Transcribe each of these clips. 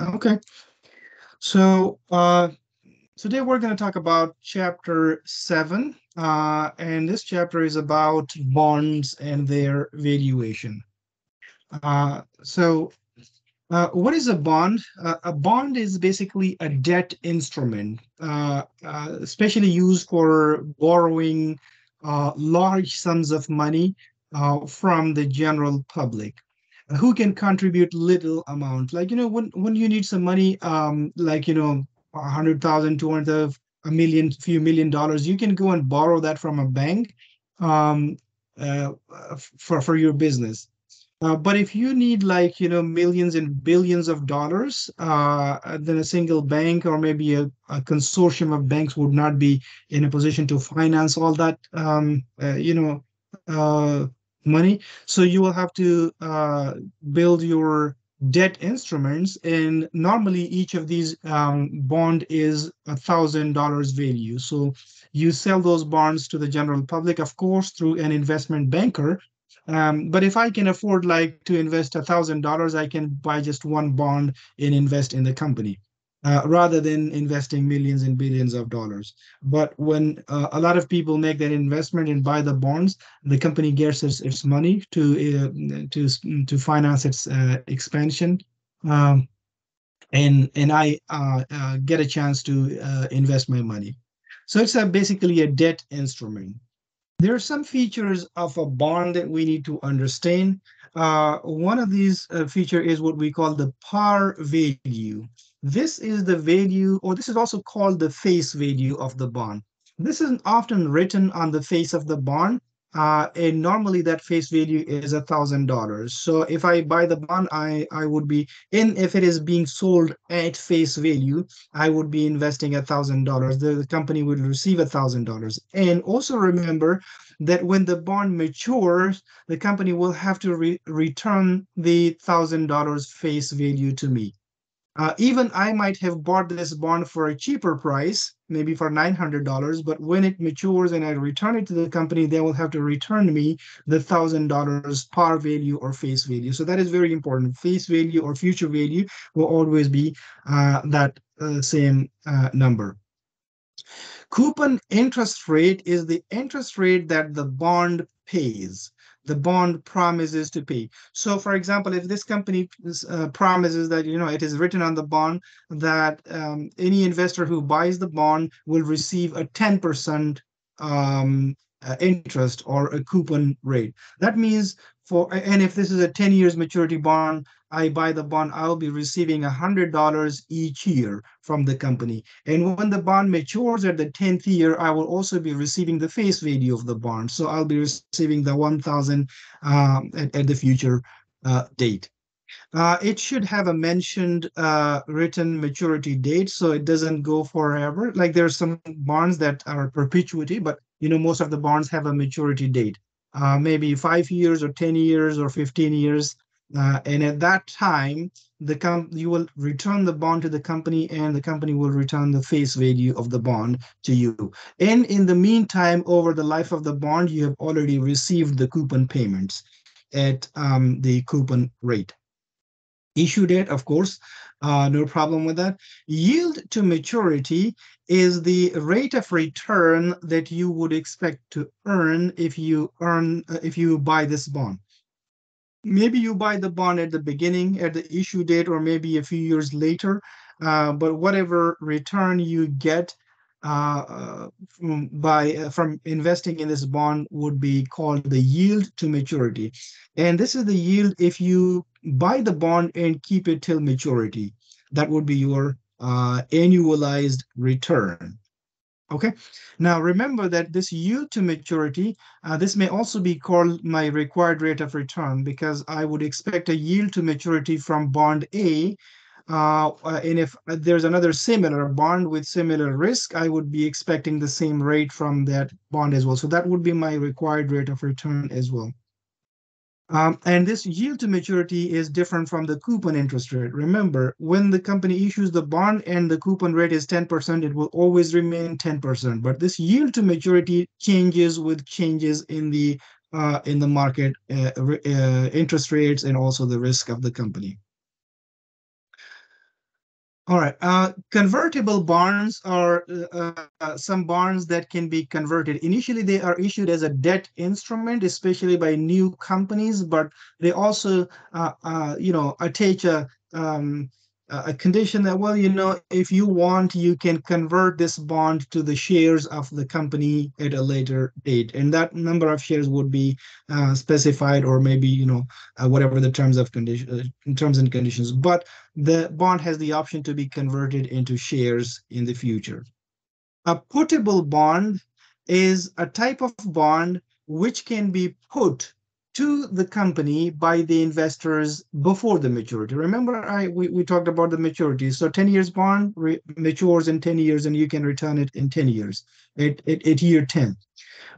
Okay. So uh, today we're going to talk about chapter seven, uh, and this chapter is about bonds and their valuation. Uh, so, uh, what is a bond? Uh, a bond is basically a debt instrument, uh, uh, especially used for borrowing large sums of money from the general public who can contribute little amount. Like you know when when you need some money um like you know a hundred thousand two hundred a million few million dollars you can go and borrow that from a bank um uh, for for your business. Uh, but if you need like you know millions and billions of dollars uh, then a single bank or maybe a, a, consortium of banks would not be in a position to finance all that um, uh, you know uh, money. So you will have to uh, build your debt instruments, and normally each of these um, bond is a thousand dollars value. So you sell those bonds to the general public, of course, through an investment banker. Um, but if I can afford like to invest a thousand dollars, I can buy just one bond and invest in the company uh, rather than investing millions and billions of dollars. But when uh, a lot of people make that investment and buy the bonds, the company gets its, its money to uh, to to finance its uh, expansion. Um, and and I uh, uh, get a chance to invest my money. So it's a, basically a debt instrument. There are some features of a bond that we need to understand. one of these feature is what we call the par value. This is the value, or this is also called the face value of the bond. This is often written on the face of the bond, uh, and normally that face value is a thousand dollars. So if I buy the bond, I I would be in if it is being sold at face value, I would be investing a thousand dollars. The company would receive a thousand dollars. And also remember that when the bond matures, the company will have to re return the thousand dollars face value to me. Uh, even I might have bought this bond for a cheaper price, maybe for $900, but when it matures and I return it to the company, they will have to return me the $1,000 par value or face value. So that is very important. Face value or future value will always be uh, that uh, same uh, number. Coupon interest rate is the interest rate that the bond pays the bond promises to pay. So, for example, if this company uh, promises that you know it is written on the bond that um, any investor who buys the bond will receive a ten percent um, uh, interest or a coupon rate. That means for and if this is a 10 years maturity bond i buy the bond i'll be receiving a hundred dollars each year from the company. And when the bond matures at the 10th year i will also be receiving the face value of the bond. So i'll be receiving the 1000 um, at, at, the future uh, date. Uh, it should have a mentioned uh, written maturity date so it doesn't go forever. Like there's some bonds that are perpetuity but you know most of the bonds have a maturity date uh, maybe five years or 10 years or 15 years. Uh, and at that time, the com- you will return the bond to the company and the company will return the face value of the bond to you. And in the meantime, over the life of the bond, you have already received the coupon payments at um, the coupon rate. Issue date, of course, uh, no problem with that. Yield to maturity is the rate of return that you would expect to earn if you earn uh, if you buy this bond. Maybe you buy the bond at the beginning, at the issue date, or maybe a few years later. Uh, but whatever return you get uh, uh from, by uh, from investing in this bond would be called the yield to maturity, and this is the yield if you buy the bond and keep it till maturity. That would be your uh, annualized return. Okay, now remember that this yield to maturity, uh, this may also be called my required rate of return because I would expect a yield to maturity from bond A. Uh, uh and if there's another similar bond with similar risk, I would be expecting the same rate from that bond as well. So that would be my required rate of return as well. Um, and this yield to maturity is different from the coupon interest rate. Remember, when the company issues the bond and the coupon rate is 10%, it will always remain 10%. But this yield to maturity changes with changes in the uh, in the market uh, uh, interest rates and also the risk of the company. All right. Uh, convertible bonds are uh, uh, some bonds that can be converted. Initially, they are issued as a debt instrument, especially by new companies, but they also, uh, uh, you know, attach a um, a condition that, well, you know, if you want, you can convert this bond to the shares of the company at a later date. And that number of shares would be uh, specified or maybe, you know, uh, whatever the terms of condition, uh, terms and conditions. But the bond has the option to be converted into shares in the future. A puttable bond is a type of bond which can be put to the company by the investors before the maturity. Remember, I we, we talked about the maturity. So 10 years bond re- matures in 10 years and you can return it in 10 years at, at, at year 10.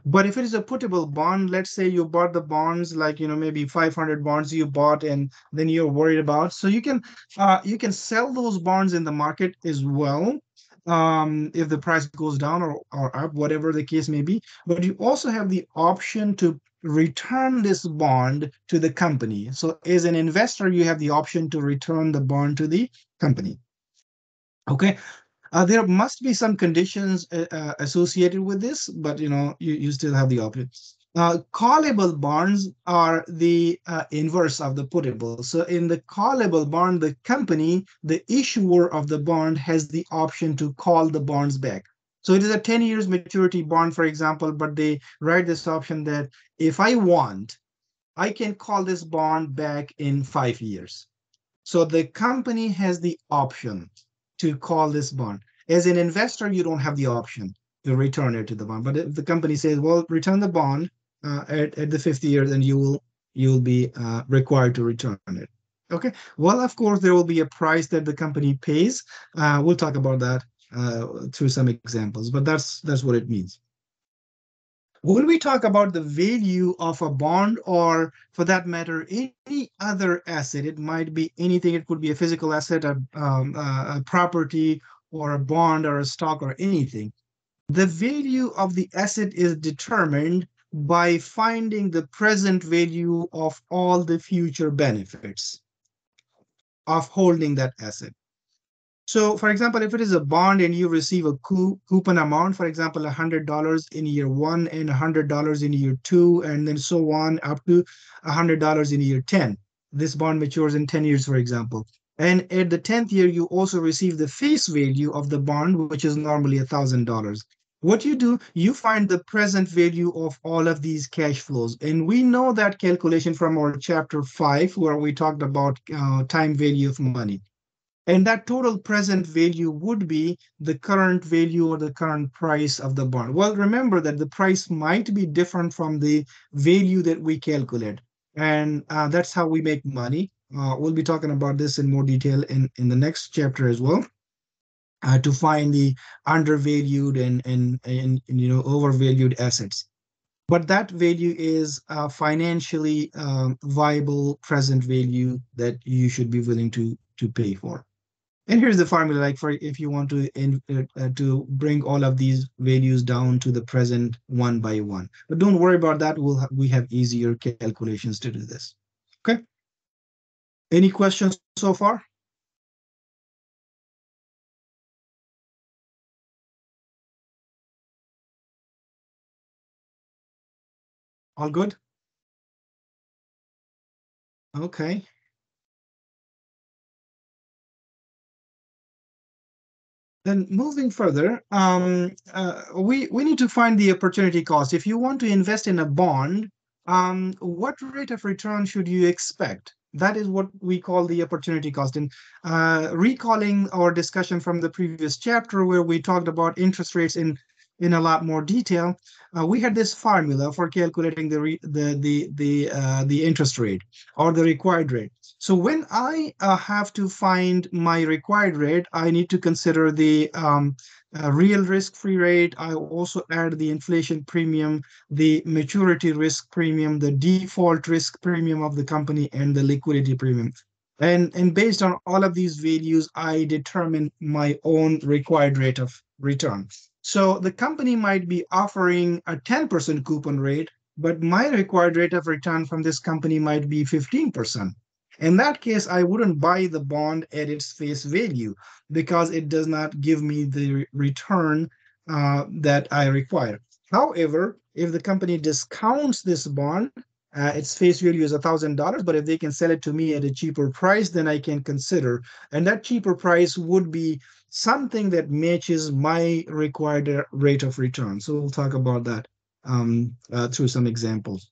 But if it is a puttable bond, let's say you bought the bonds, like you know maybe 500 bonds you bought, and then you're worried about. So you can uh, you can sell those bonds in the market as well um, if the price goes down or, or up, whatever the case may be. But you also have the option to return this bond to the company. So as an investor, you have the option to return the bond to the company. Okay. Uh, there must be some conditions uh, uh, associated with this, but you know you, you still have the option. Uh, callable bonds are the uh, inverse of the puttable. So in the callable bond, the company, the issuer of the bond, has the option to call the bonds back. So it is a 10 years maturity bond, for example, but they write this option that if I want, I can call this bond back in five years. So the company has the option to call this bond. As an investor, you don't have the option to return it to the bond. But if the company says, well, return the bond uh, at, at the fifth year, then you will you'll be uh, required to return it. Okay. Well, of course, there will be a price that the company pays. Uh, we'll talk about that uh, through some examples, but that's that's what it means. When we talk about the value of a bond, or for that matter, any other asset, it might be anything. It could be a physical asset, a, um, a property, or a bond, or a stock, or anything. The value of the asset is determined by finding the present value of all the future benefits of holding that asset. So, for example, if it is a bond and you receive a coupon amount, for example, $100 in year one and $100 in year two, and then so on up to $100 in year 10. This bond matures in 10 years, for example. And at the 10th year, you also receive the face value of the bond, which is normally $1,000. What you do, you find the present value of all of these cash flows. And we know that calculation from our chapter five, where we talked about uh, time value of money. And that total present value would be the current value or the current price of the bond. Well, remember that the price might be different from the value that we calculate. And uh, that's how we make money. Uh, we'll be talking about this in more detail in, in the next chapter as well. Uh, to find the undervalued and, and, and, you know overvalued assets but that value is a financially um, viable present value that you should be willing to to pay for and here's the formula, like for if you want to in, uh, uh, to bring all of these values down to the present one by one. But don't worry about that. We'll ha we have easier calculations to do this. Okay. Any questions so far? All good? Okay. Then moving further, um, uh, we, we need to find the opportunity cost. If you want to invest in a bond, um, what rate of return should you expect? That is what we call the opportunity cost. And uh, recalling our discussion from the previous chapter where we talked about interest rates in in a lot more detail, uh, we had this formula for calculating the re, the the the uh, the interest rate or the required rate. So when I uh, have to find my required rate, I need to consider the um, uh, real risk-free rate. I also add the inflation premium, the maturity risk premium, the default risk premium of the company, and the liquidity premium. And, and based on all of these values, I determine my own required rate of return. So the company might be offering a 10% coupon rate, but my required rate of return from this company might be 15%. In that case, I wouldn't buy the bond at its face value because it does not give me the return uh, that I require. However, if the company discounts this bond, uh, its face value is thousand dollars, but if they can sell it to me at a cheaper price, then I can consider. And that cheaper price would be something that matches my required rate of return. So we'll talk about that um, uh, through some examples.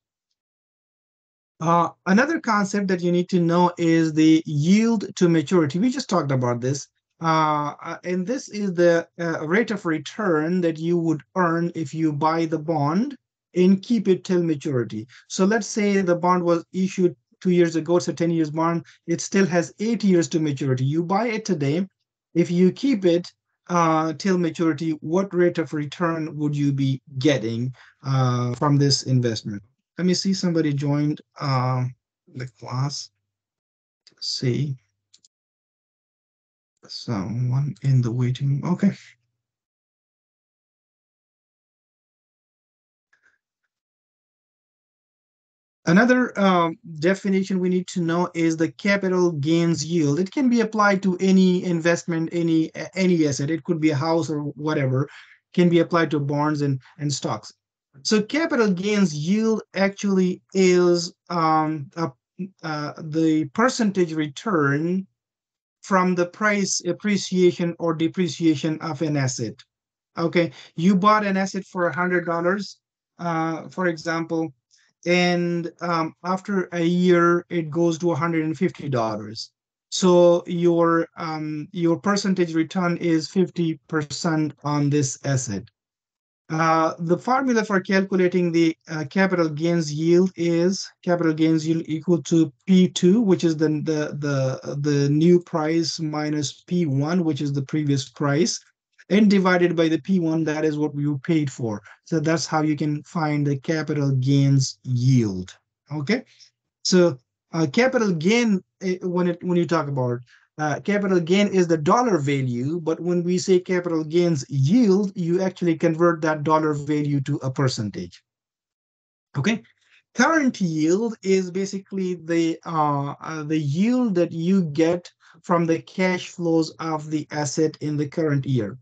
Uh, another concept that you need to know is the yield to maturity. We just talked about this. Uh, uh and this is the uh, rate of return that you would earn if you buy the bond and keep it till maturity. So let's say the bond was issued two years ago, it's a 10 years bond, it still has eight years to maturity. You buy it today. If you keep it uh, till maturity, what rate of return would you be getting uh, from this investment? Let me see somebody joined uh, the class. Let's see. Someone in the waiting. Okay. Another um, definition we need to know is the capital gains yield. It can be applied to any investment, any any asset. It could be a house or whatever. Can be applied to bonds and and stocks. So capital gains yield actually is um, a, uh, the percentage return from the price appreciation or depreciation of an asset. Okay, you bought an asset for a hundred dollars, uh, for example and um, after a year it goes to $150 so your um, your percentage return is 50% on this asset. Uh, the formula for calculating the uh, capital gains yield is capital gains yield equal to P2, which is the, the, the, the new price minus P1, which is the previous price and divided by the P1, that is what you paid for. So that's how you can find the capital gains yield. Okay, so uh, capital gain eh, when it when you talk about uh, capital gain is the dollar value, but when we say capital gains yield, you actually convert that dollar value to a percentage. Okay, current yield is basically the uh, uh, the yield that you get from the cash flows of the asset in the current year.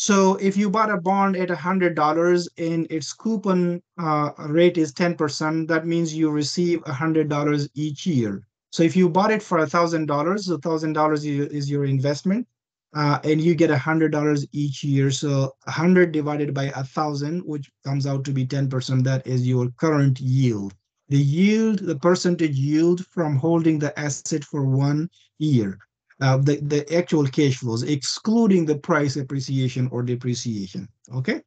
So if you bought a bond at $100 and its coupon uh, rate is 10%, that means you receive $100 each year. So if you bought it for $1,000, $1,000 is your investment, uh, and you get $100 each year. So 100 divided by 1,000, which comes out to be 10%, that is your current yield. The yield, the percentage yield from holding the asset for one year uh, the, the actual cash flows, excluding the price appreciation or depreciation, okay?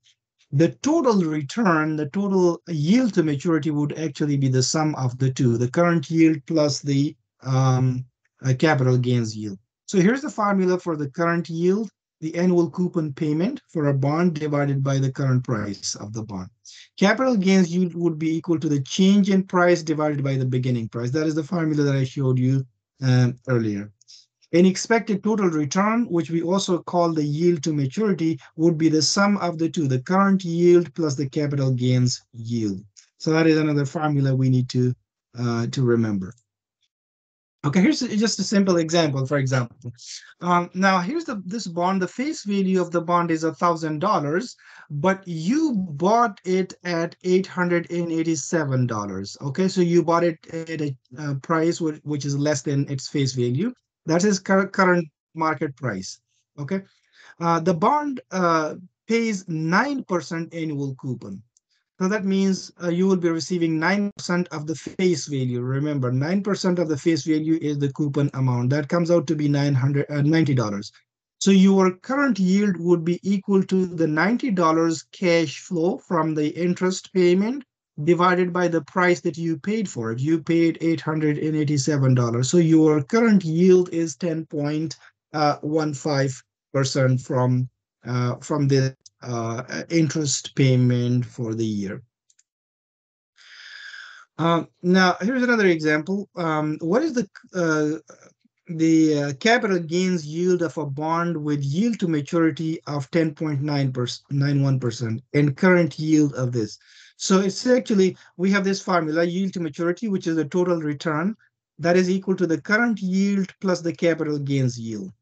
The total return, the total yield to maturity would actually be the sum of the two, the current yield plus the um, uh, capital gains yield. So here's the formula for the current yield, the annual coupon payment for a bond divided by the current price of the bond. Capital gains yield would be equal to the change in price divided by the beginning price. That is the formula that I showed you um, earlier. An expected total return, which we also call the yield to maturity, would be the sum of the two, the current yield plus the capital gains yield. So that is another formula we need to, uh, to remember. Okay, here's just a simple example, for example. Um, now, here's the this bond. The face value of the bond is a $1,000, but you bought it at $887. Okay, so you bought it at a uh, price which, which is less than its face value. That is current market price. Okay. Uh, the bond uh, pays 9% annual coupon. So that means uh, you will be receiving 9% of the face value. Remember, 9% of the face value is the coupon amount. That comes out to be $990. Uh, so your current yield would be equal to the $90 cash flow from the interest payment divided by the price that you paid for it. You paid $887. So your current yield is 10.15% uh, from, uh, from the uh, interest payment for the year. Um, now, here's another example. Um, what is the uh, the uh, capital gains yield of a bond with yield to maturity of 10.91% and current yield of this? So it's actually, we have this formula, yield to maturity, which is the total return that is equal to the current yield plus the capital gains yield.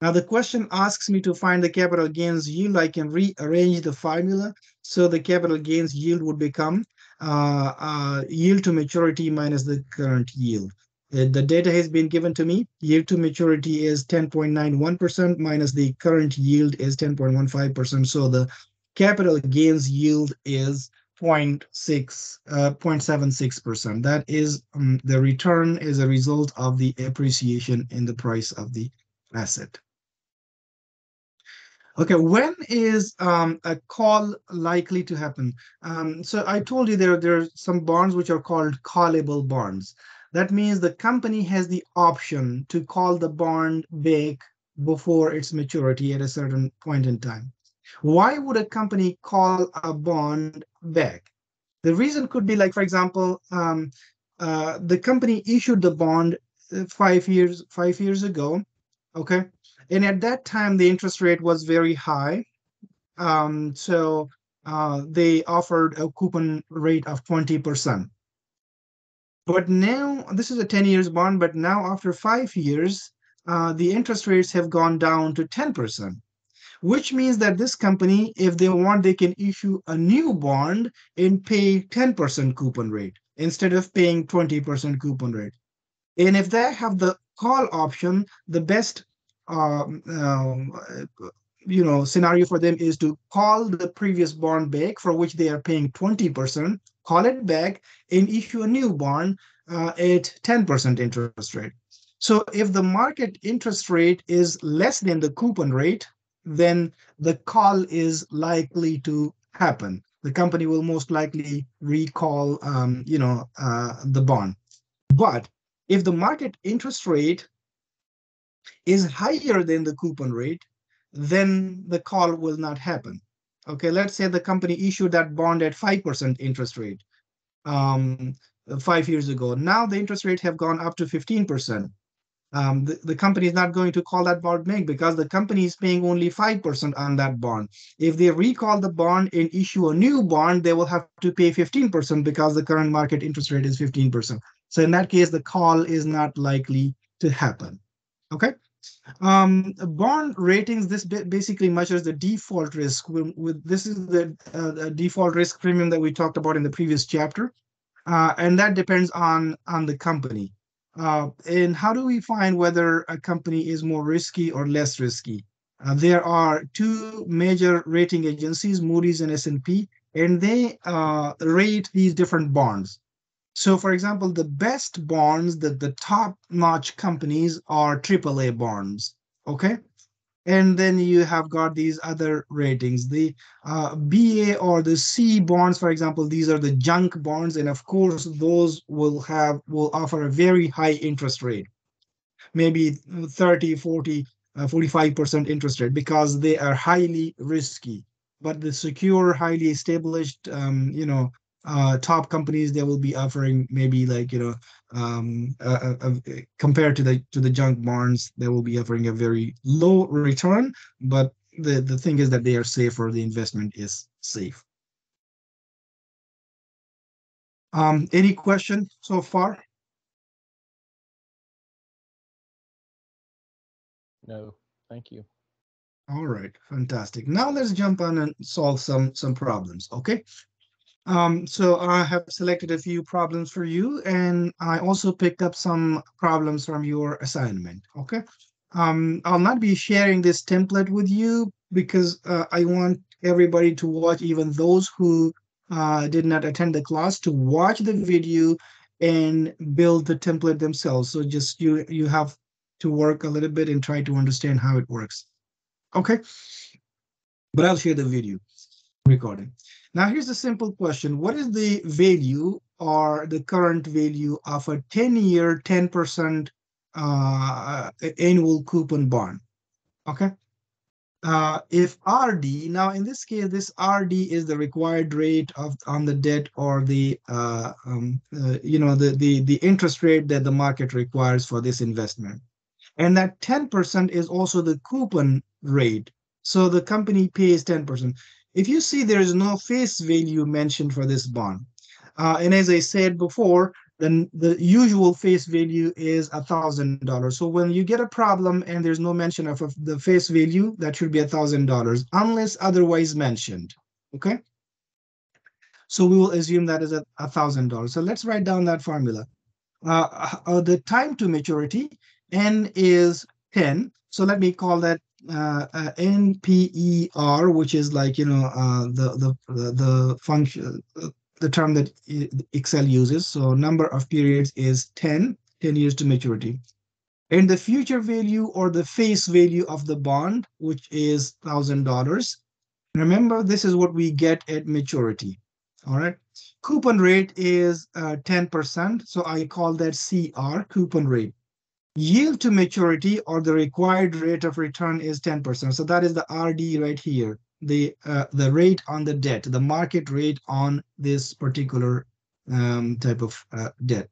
Now the question asks me to find the capital gains yield. I can rearrange the formula. So the capital gains yield would become uh, uh, yield to maturity minus the current yield. The, the data has been given to me. Yield to maturity is 10.91% minus the current yield is 10.15%. So the capital gains yield is 0.6, uh, 0.76%. That is um, the return is a result of the appreciation in the price of the asset. Okay, when is um, a call likely to happen? Um, so I told you there, there are some bonds which are called callable bonds. That means the company has the option to call the bond back before its maturity at a certain point in time. Why would a company call a bond back? The reason could be like, for example, um, uh, the company issued the bond uh, five years five years ago, okay, and at that time the interest rate was very high, um, so uh, they offered a coupon rate of twenty percent. But now this is a ten years bond, but now after five years, uh, the interest rates have gone down to ten percent which means that this company, if they want, they can issue a new bond and pay 10% coupon rate instead of paying 20% coupon rate. And if they have the call option, the best um, um, you know scenario for them is to call the previous bond back for which they are paying 20%, call it back and issue a new bond uh, at 10% interest rate. So if the market interest rate is less than the coupon rate, then the call is likely to happen. The company will most likely recall, um, you know, uh, the bond. But if the market interest rate is higher than the coupon rate, then the call will not happen. Okay, let's say the company issued that bond at 5% interest rate um, five years ago. Now the interest rate have gone up to 15% um, the, the company is not going to call that bond back because the company is paying only 5% on that bond. If they recall the bond and issue a new bond, they will have to pay 15% because the current market interest rate is 15%. So in that case, the call is not likely to happen. Okay. Um, bond ratings, this basically measures the default risk. With, with this is the, uh, the, default risk premium that we talked about in the previous chapter. Uh, and that depends on, on the company. Uh, and how do we find whether a company is more risky or less risky? Uh, there are two major rating agencies, Moody's and S&P, and they uh, rate these different bonds. So, for example, the best bonds, the, the top-notch companies are AAA bonds, okay? And then you have got these other ratings the uh, ba or the c bonds for example these are the junk bonds. And of course those will have will offer a very high interest rate. Maybe 30 40 uh, 45% interest rate because they are highly risky. But the secure highly established um, you know uh, top companies they will be offering maybe like you know um, uh, uh, compared to the to the junk bonds they will be offering a very low return but the the thing is that they are safe or the investment is safe. Um any question so far? No thank you. All right fantastic. Now let's jump on and solve some some problems okay um, so I have selected a few problems for you, and I also picked up some problems from your assignment, okay? Um, I'll not be sharing this template with you because uh, I want everybody to watch, even those who uh, did not attend the class, to watch the video and build the template themselves. So just you you have to work a little bit and try to understand how it works. Okay, but I'll share the video recording. Now here's a simple question. What is the value or the current value of a 10-year, 10% uh, annual coupon bond? Okay. Uh, if RD, now in this case, this RD is the required rate of on the debt or the, uh, um, uh, you know, the, the, the interest rate that the market requires for this investment. And that 10% is also the coupon rate. So the company pays 10%. If you see there is no face value mentioned for this bond, uh, and as I said before, then the usual face value is a thousand dollars. So when you get a problem and there's no mention of, the face value, that should be a thousand dollars unless otherwise mentioned. Okay. So we will assume that is a thousand dollars. So let's write down that formula. Uh, uh, the time to maturity n is 10. So let me call that uh, uh, NPER, which is like you know uh, the the the function uh, the term that Excel uses. So number of periods is 10, 10 years to maturity. And the future value or the face value of the bond, which is $1,000. Remember, this is what we get at maturity. All right. Coupon rate is uh, 10%. So I call that CR, coupon rate. Yield to maturity or the required rate of return is 10%. So that is the RD right here the uh, the rate on the debt, the market rate on this particular um, type of uh, debt.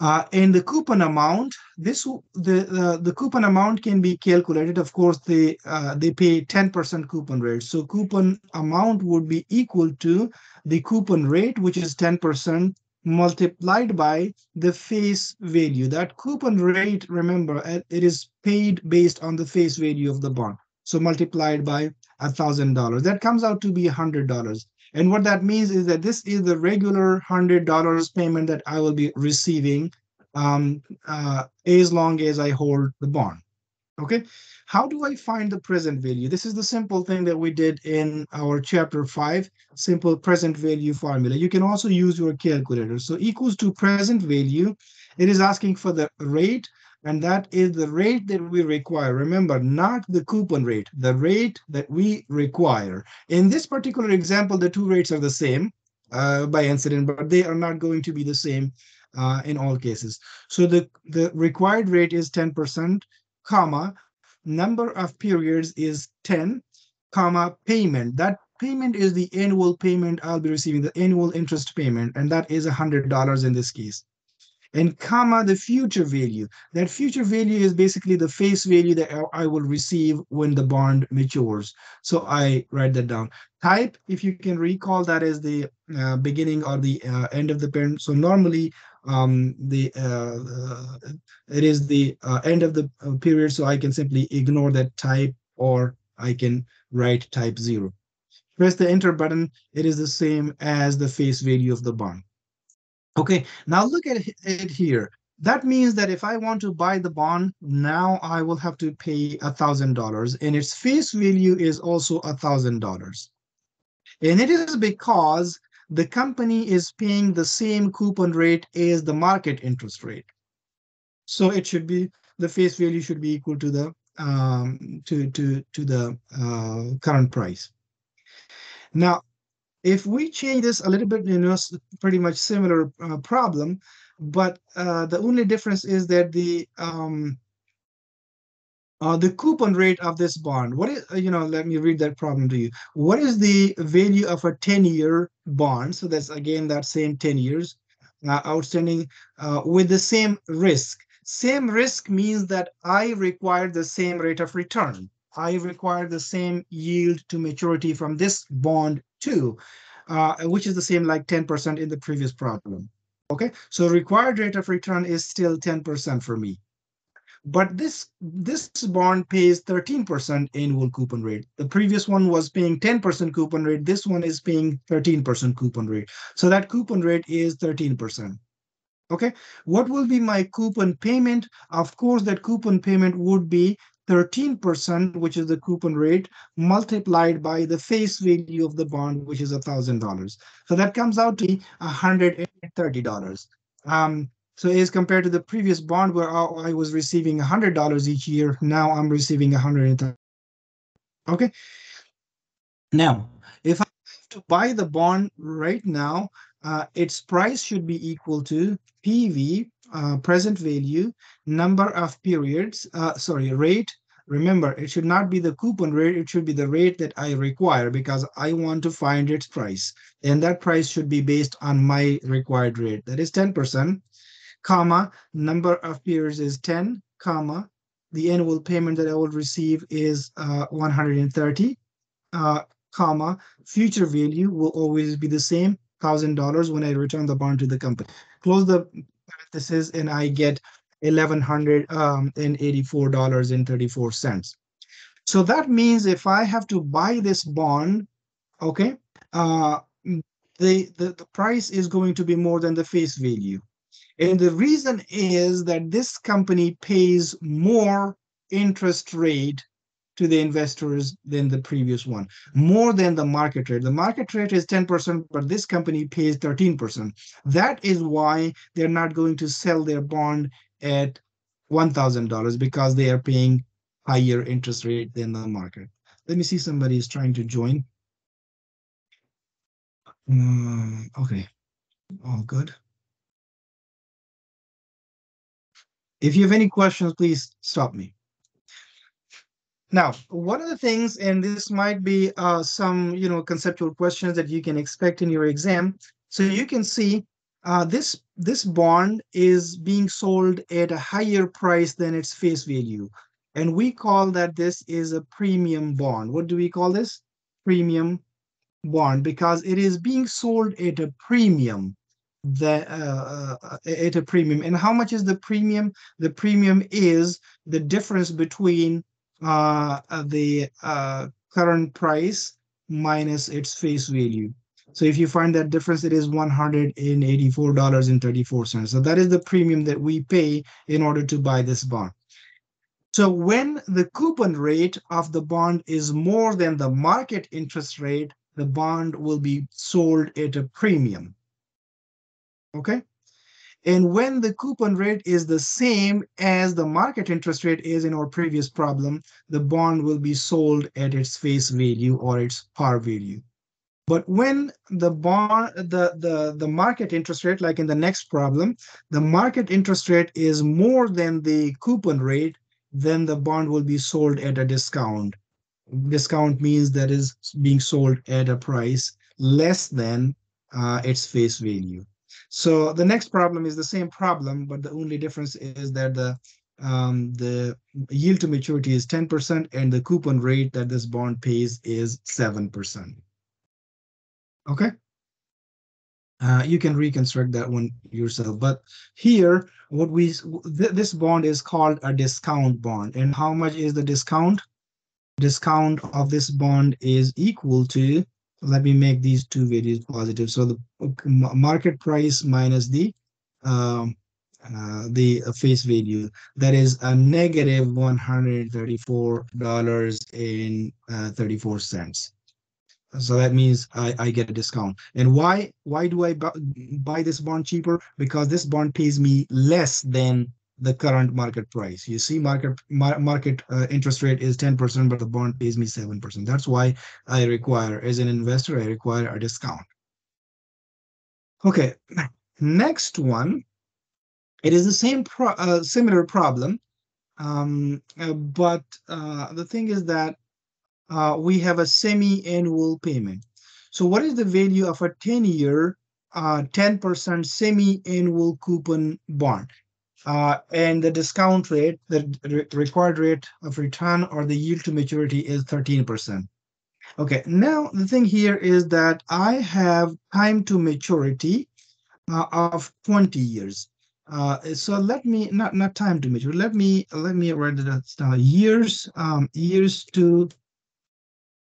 Uh, and the coupon amount, this the the coupon amount can be calculated. Of course, they uh, they pay 10% coupon rate. So coupon amount would be equal to the coupon rate, which is 10% multiplied by the face value. That coupon rate, remember, uh, it is paid based on the face value of the bond. So multiplied by a thousand dollars. That comes out to be a hundred dollars. And what that means is that this is the regular hundred dollars payment that I will be receiving um, uh, as long as I hold the bond. Okay. How do I find the present value? This is the simple thing that we did in our chapter five, simple present value formula. You can also use your calculator. So equals to present value. It is asking for the rate and that is the rate that we require. Remember, not the coupon rate, the rate that we require. In this particular example, the two rates are the same uh, by incident, but they are not going to be the same uh, in all cases. So the, the required rate is 10%, comma, number of periods is 10, comma, payment. That payment is the annual payment I'll be receiving, the annual interest payment, and that is a $100 in this case and comma the future value. That future value is basically the face value that I will receive when the bond matures. So I write that down. Type, if you can recall, that is the uh, beginning or the uh, end of the parent. So normally um, the uh, uh it is the uh, end of the uh, period. So I can simply ignore that type or I can write type zero. Press the enter button. It is the same as the face value of the bond. Okay, now look at it here. That means that if I want to buy the bond, now I will have to pay a $1,000 and its face value is also a $1,000. And it is because the company is paying the same coupon rate as the market interest rate. So it should be, the face value should be equal to the um, to to to the uh, current price. Now, if we change this a little bit, you know, pretty much similar uh, problem, but uh, the only difference is that the um, uh, the coupon rate of this bond. What is, uh, you know, let me read that problem to you. What is the value of a 10-year bond? So that's again that same 10 years uh, outstanding uh, with the same risk. Same risk means that I require the same rate of return. I require the same yield to maturity from this bond too, uh, which is the same like 10% in the previous problem. Okay, so required rate of return is still 10% for me. But this this bond pays 13% annual coupon rate. The previous one was paying 10% coupon rate. This one is paying 13% coupon rate. So that coupon rate is 13%. Okay, what will be my coupon payment? Of course, that coupon payment would be 13%, which is the coupon rate, multiplied by the face value of the bond, which is $1,000. So that comes out to $130. Um, so as compared to the previous bond where I was receiving $100 each year, now I'm receiving 130 Okay. Now, if I have to buy the bond right now, uh, its price should be equal to PV, uh, present value, number of periods, uh, sorry, rate. Remember, it should not be the coupon rate, it should be the rate that I require because I want to find its price. And that price should be based on my required rate. That is 10%, comma, number of periods is 10, comma, the annual payment that I will receive is uh, 130, uh, comma, future value will always be the same, $1,000 when I return the bond to the company. close the parenthesis and I get $1,184.34. So that means if I have to buy this bond, okay, uh, the, the, the price is going to be more than the face value. And the reason is that this company pays more interest rate to the investors than the previous one, more than the market rate. The market rate is 10%, but this company pays 13%. That is why they're not going to sell their bond at $1,000 because they are paying higher interest rate than the market. Let me see somebody is trying to join. Mm, okay, all good. If you have any questions, please stop me. Now, one of the things, and this might be uh, some, you know, conceptual questions that you can expect in your exam. So you can see uh, this this bond is being sold at a higher price than its face value, and we call that this is a premium bond. What do we call this? Premium bond because it is being sold at a premium the uh, uh, at a premium and how much is the premium the premium is the difference between uh, uh, the uh, current price minus its face value. So if you find that difference, it is $184.34. So that is the premium that we pay in order to buy this bond. So when the coupon rate of the bond is more than the market interest rate, the bond will be sold at a premium. Okay. And when the coupon rate is the same as the market interest rate is in our previous problem, the bond will be sold at its face value or its par value. But when the bond, the, the, the market interest rate, like in the next problem, the market interest rate is more than the coupon rate, then the bond will be sold at a discount. Discount means that is being sold at a price less than uh, its face value. So the next problem is the same problem, but the only difference is that the um, the yield to maturity is 10% and the coupon rate that this bond pays is 7%. Okay. Uh, you can reconstruct that one yourself. But here, what we th this bond is called a discount bond. And how much is the discount? Discount of this bond is equal to let me make these two values positive. So the market price minus the um, uh, the face value that is a negative one hundred thirty-four dollars and uh, thirty-four cents. So that means I, I get a discount. And why why do I buy this bond cheaper? Because this bond pays me less than the current market price. You see, market mar market uh, interest rate is 10%, but the bond pays me 7%. That's why I require, as an investor, I require a discount. Okay, next one. It is the same pro uh, similar problem, um, uh, but uh, the thing is that uh, we have a semi-annual payment. So what is the value of a 10-year 10% uh, semi-annual coupon bond? Uh, and the discount rate, the re required rate of return or the yield to maturity is 13%. Okay, now the thing here is that I have time to maturity uh, of 20 years. Uh, so let me not not time to maturity. Let me let me write it down. Years um, years to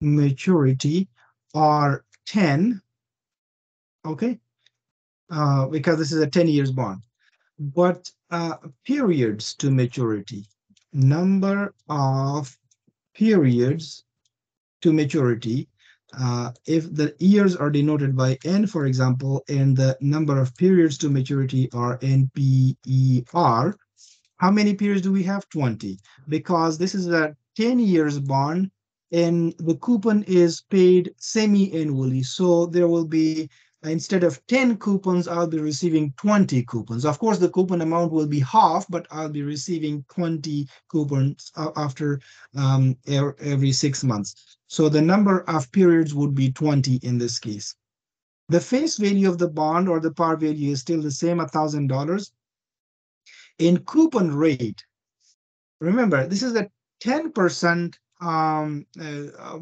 maturity are 10. Okay, uh, because this is a 10 years bond but uh, periods to maturity, number of periods to maturity. Uh, if the years are denoted by N, for example, and the number of periods to maturity are NPER, how many periods do we have? 20, because this is a 10 years bond and the coupon is paid semi-annually. So there will be instead of 10 coupons, I'll be receiving 20 coupons. Of course, the coupon amount will be half, but I'll be receiving 20 coupons after um, every six months. So the number of periods would be 20 in this case. The face value of the bond or the par value is still the same, $1,000. In coupon rate, remember, this is a 10% um, uh,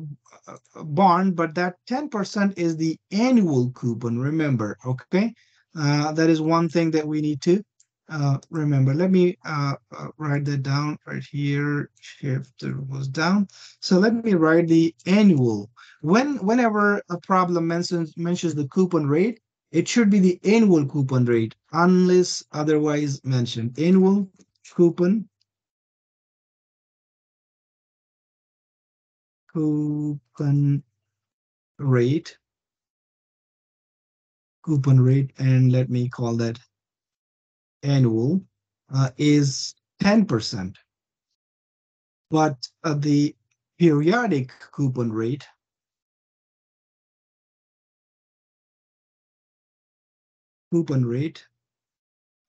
bond, but that 10% is the annual coupon, remember, okay? Uh, that is one thing that we need to uh, remember. Let me uh, uh, write that down right here. Shift was down. So let me write the annual. When whenever a problem mentions mentions the coupon rate, it should be the annual coupon rate unless otherwise mentioned. Annual coupon coupon rate coupon rate and let me call that annual uh, is 10%. But uh, the periodic coupon rate coupon rate,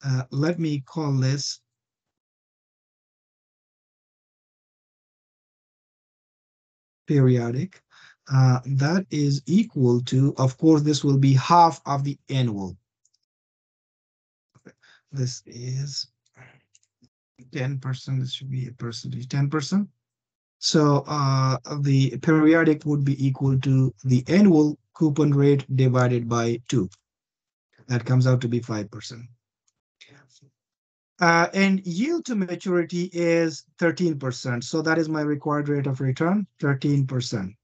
uh, let me call this periodic, uh, that is equal to, of course, this will be half of the annual. This is 10%, this should be a percentage, 10%. So uh, the periodic would be equal to the annual coupon rate divided by 2. That comes out to be 5%. Uh, and yield to maturity is 13%. So that is my required rate of return, 13%.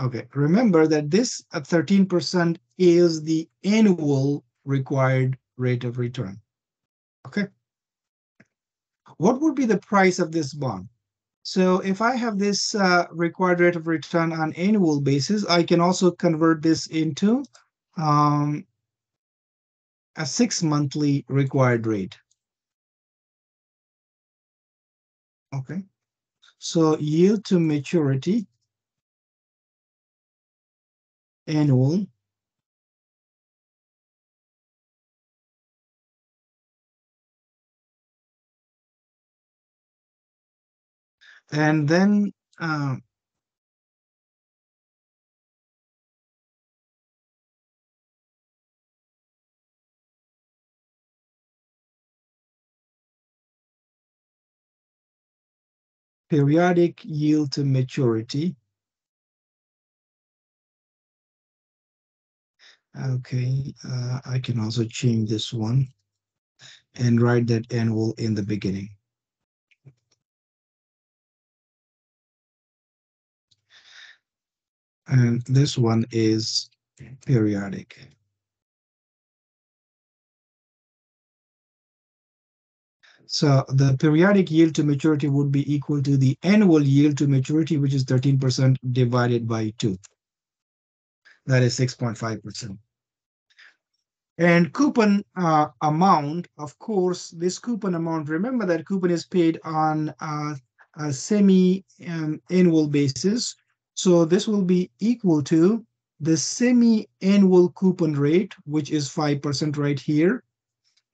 Okay, remember that this 13% is the annual required rate of return. Okay. What would be the price of this bond? So if I have this uh, required rate of return on annual basis, I can also convert this into um, a six monthly required rate. Okay. So yield to maturity annual and then uh, periodic yield to maturity. Okay, uh, I can also change this one and write that annual in the beginning. And this one is periodic. So the periodic yield to maturity would be equal to the annual yield to maturity, which is 13% divided by 2. That is 6.5%. And coupon uh, amount, of course, this coupon amount, remember that coupon is paid on uh, a semi-annual um, basis. So this will be equal to the semi-annual coupon rate, which is 5% right here,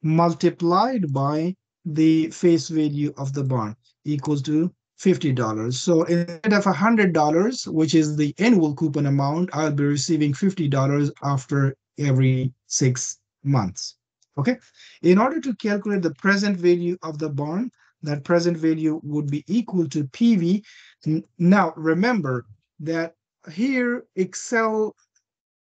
multiplied by the face value of the bond equals to $50. So instead of $100, which is the annual coupon amount, I'll be receiving $50 after every six months. Okay. In order to calculate the present value of the bond, that present value would be equal to PV. Now, remember that here Excel,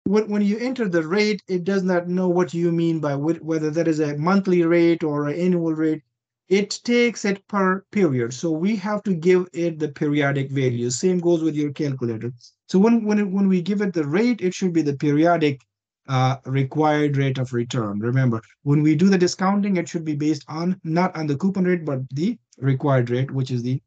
when, when you enter the rate, it does not know what you mean by whether that is a monthly rate or an annual rate it takes it per period. So we have to give it the periodic value. Same goes with your calculator. So when, when, when we give it the rate, it should be the periodic uh, required rate of return. Remember, when we do the discounting, it should be based on not on the coupon rate, but the required rate, which is the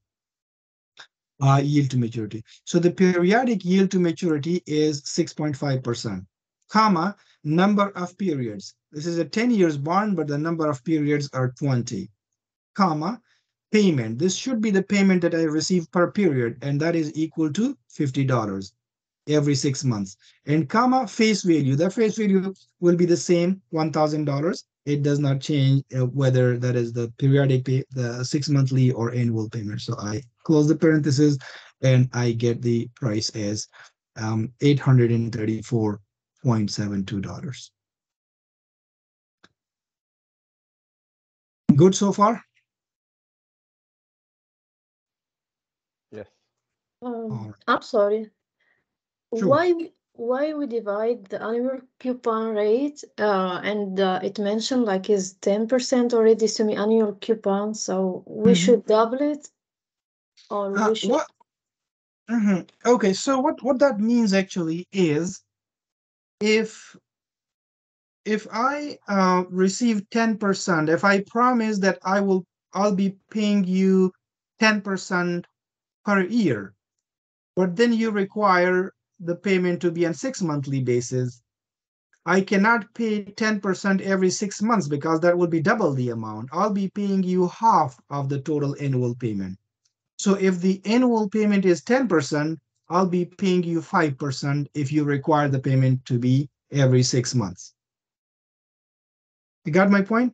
uh, yield to maturity. So the periodic yield to maturity is 6.5%, comma, number of periods. This is a 10 years bond, but the number of periods are 20 comma, payment. This should be the payment that I receive per period, and that is equal to $50 every six months. And comma, face value. The face value will be the same, $1,000. It does not change uh, whether that is the periodic pay, the six monthly or annual payment. So I close the parenthesis and I get the price as um, $834.72. Good so far? Um, Alright. I'm sorry. Sure. Why why we divide the annual coupon rate uh, and uh, it mentioned like is 10% already semi-annual coupon so we Mhm. should double it or Uh, we should what? Mhm. Okay, so what what that means actually is if if I uh, receive 10%, if I promise that I will I'll be paying you 10% per year, but then you require the payment to be on six monthly basis, I cannot pay 10% every six months because that would be double the amount. I'll be paying you half of the total annual payment. So if the annual payment is 10%, I'll be paying you 5% if you require the payment to be every six months. You got my point?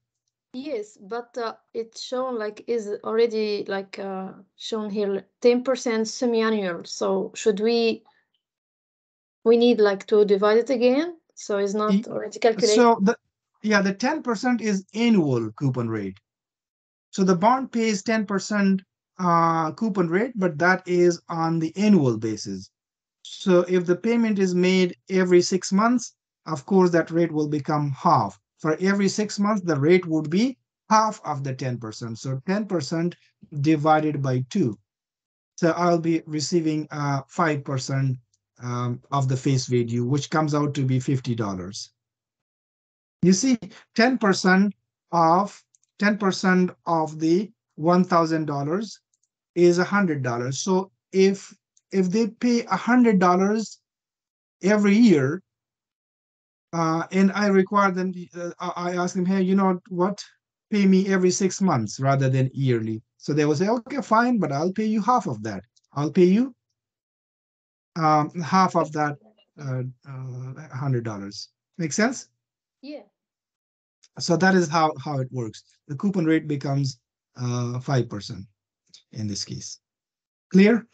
Yes but uh, it's shown like is already like uh, shown here 10% semi-annual so should we we need like to divide it again so it's not already calculated So the yeah, the 10% is annual coupon rate. So the bond pays 10% uh, coupon rate, but that is on the annual basis. So if the payment is made every six months, of course, that rate will become half. For every six months, the rate would be half of the 10%. So 10% divided by two. So I'll be receiving uh, 5% um, of the face value, which comes out to be $50. You see, 10% of 10% of the $1,000 is $100. So if if they pay $100 every year, uh, and I require them, uh, I ask them, hey, you know what? Pay me every six months rather than yearly. So they will say, okay, fine, but I'll pay you half of that. I'll pay you um, half of that uh, uh, $100. Make sense? yeah So that is how, how it works. The coupon rate becomes uh, 5% in this case. Clear?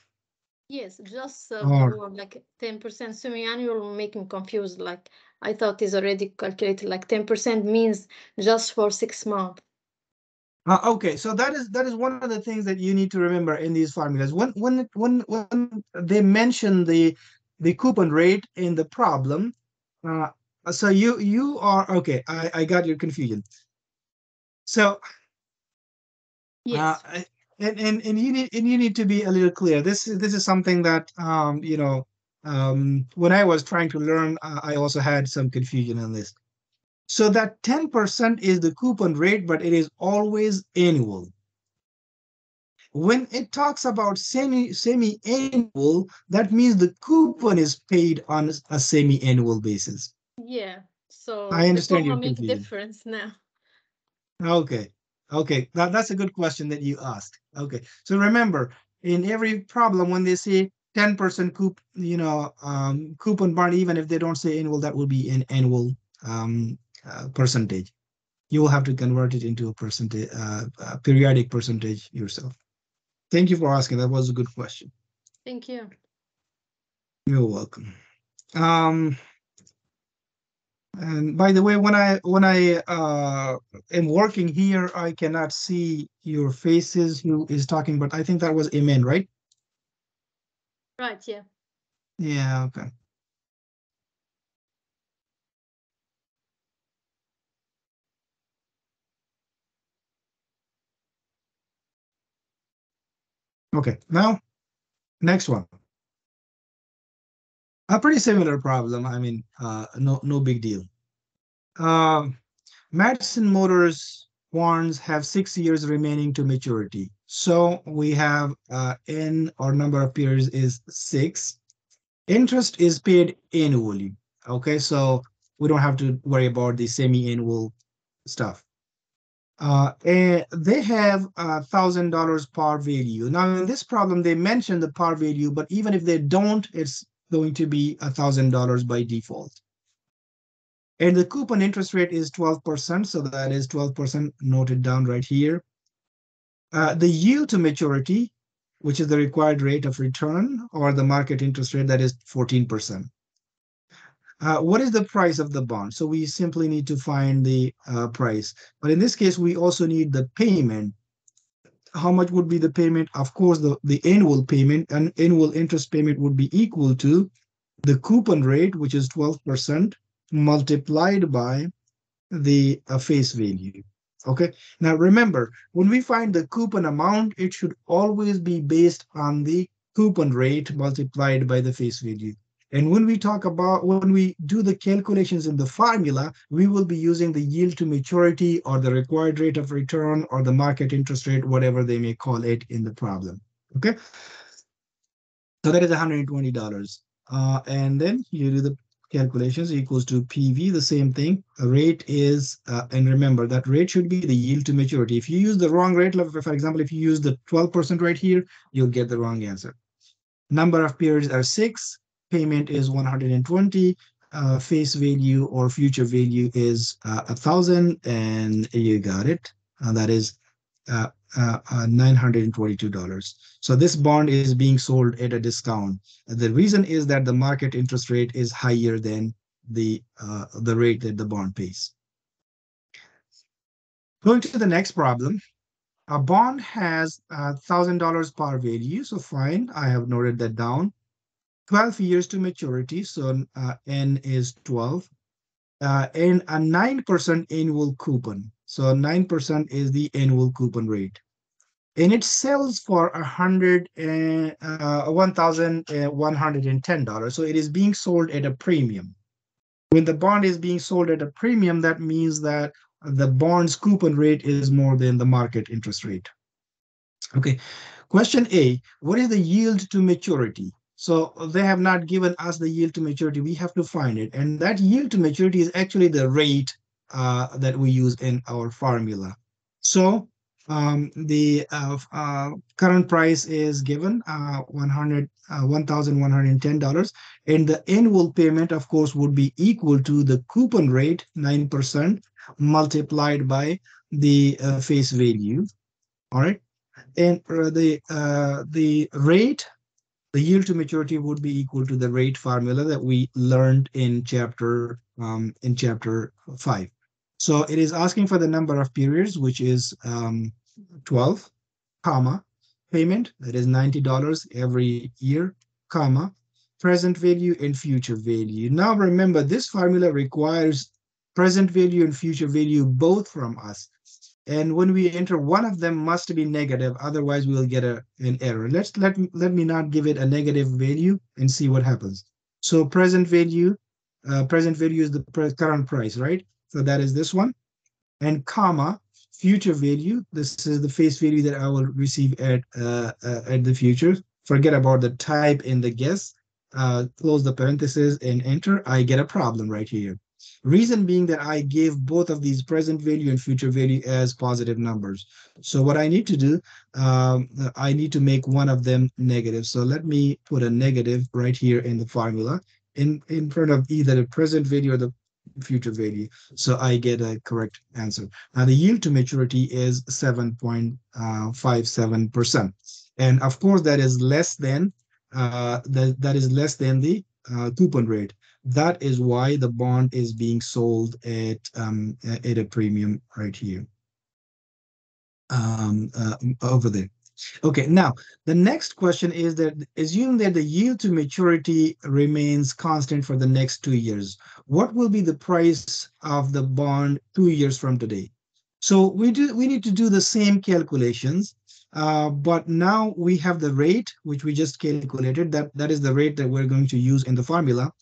Yes, just uh, Or- for like ten percent semi-annual make me confused. Like I thought is already calculated. Like ten percent means just for six months. Uh, okay, so that is that is one of the things that you need to remember in these formulas. When when when when they mention the the coupon rate in the problem, uh, so you you are okay. I I got your confusion. So Yes. Uh, and, and and you need and you need to be a little clear. This is this is something that um you know um when I was trying to learn, uh, I also had some confusion on this. So that 10% is the coupon rate, but it is always annual. When it talks about semi semi-annual, that means the coupon is paid on a semi-annual basis. yeah. So I understand your confusion. difference now. Okay. Okay. That, that's a good question that you asked. Okay. So remember, in every problem, when they say 10% coup, you know, um, coupon bond, even if they don't say annual, that will be an annual um, uh, percentage. You will have to convert it into a percentage, uh, a periodic percentage yourself. Thank you for asking. That was a good question. Thank you. You're welcome. Um, and by the way, when I when I uh, am working here, I cannot see your faces. Who is talking? But I think that was Amen, right? Right. Yeah. Yeah. Okay. Okay. Now, next one. A pretty similar problem. I mean, uh, no no big deal. Um, Madison Motors bonds have six years remaining to maturity. So we have uh, n or number of years is six. Interest is paid annually. Okay, so we don't have to worry about the semi-annual stuff. Uh, and they have a thousand dollars par value. Now in this problem, they mention the par value, but even if they don't, it's going to be a thousand dollars by default. And the coupon interest rate is 12%, so that is 12% noted down right here. Uh, the yield to maturity, which is the required rate of return, or the market interest rate, that is 14%. Uh, what is the price of the bond? So we simply need to find the uh, price. But in this case, we also need the payment. How much would be the payment? Of course, the, the annual payment and annual interest payment would be equal to the coupon rate, which is 12%, multiplied by the uh, face value. Okay. Now remember, when we find the coupon amount, it should always be based on the coupon rate multiplied by the face value. And when we talk about, when we do the calculations in the formula, we will be using the yield to maturity or the required rate of return or the market interest rate, whatever they may call it in the problem. Okay. So that is $120. Uh, and then you do the calculations equals to PV, the same thing. Rate is, uh, and remember that rate should be the yield to maturity. If you use the wrong rate, for example, if you use the 12% right here, you'll get the wrong answer. Number of periods are six, payment is 120, uh, face value or future value is uh, a thousand, and you got it. Uh, that is uh, uh, uh, $922. So this bond is being sold at a discount. The reason is that the market interest rate is higher than the, uh, the rate that the bond pays. Going to the next problem. A bond has $1,000 par value, so fine, I have noted that down. 12 years to maturity, so uh, N is 12, uh, and a 9% annual coupon. So 9% is the annual coupon rate. And it sells for a hundred and uh, one thousand one hundred and ten dollars. So it is being sold at a premium. When the bond is being sold at a premium, that means that the bond's coupon rate is more than the market interest rate. Okay. Question A: What is the yield to maturity? So they have not given us the yield to maturity. We have to find it, and that yield to maturity is actually the rate uh, that we use in our formula. So um, the uh, uh, current price is given uh, 100 uh, $1,110 and the annual payment of course would be equal to the coupon rate 9% multiplied by the uh, face value. All right? And the the rate the yield to maturity would be equal to the rate formula that we learned in chapter um, in chapter 5 so it is asking for the number of periods, which is um, 12, comma, payment, that is $90 every year, comma, present value and future value. Now remember, this formula requires present value and future value both from us. And when we enter one of them must be negative, otherwise we'll get a, an error. Let's let, let me not give it a negative value and see what happens. So present value, uh, present value is the current price, right? So that is this one. And comma, future value. This is the face value that I will receive at uh, uh, at the future. Forget about the type in the guess. Uh, close the parentheses and enter. I get a problem right here. Reason being that I gave both of these present value and future value as positive numbers. So what I need to do, um, I need to make one of them negative. So let me put a negative right here in the formula in, in front of either the present value or the future value. So I get a correct answer. Now the yield to maturity is 7.57%. And of course, that is less than uh, that, that is less than the uh, coupon rate. That is why the bond is being sold at um, at a premium right here um, uh, over there. Okay, now the next question is that assume that the yield to maturity remains constant for the next two years. What will be the price of the bond two years from today? So we do we need to do the same calculations, uh, but now we have the rate which we just calculated. That that is the rate that we're going to use in the formula,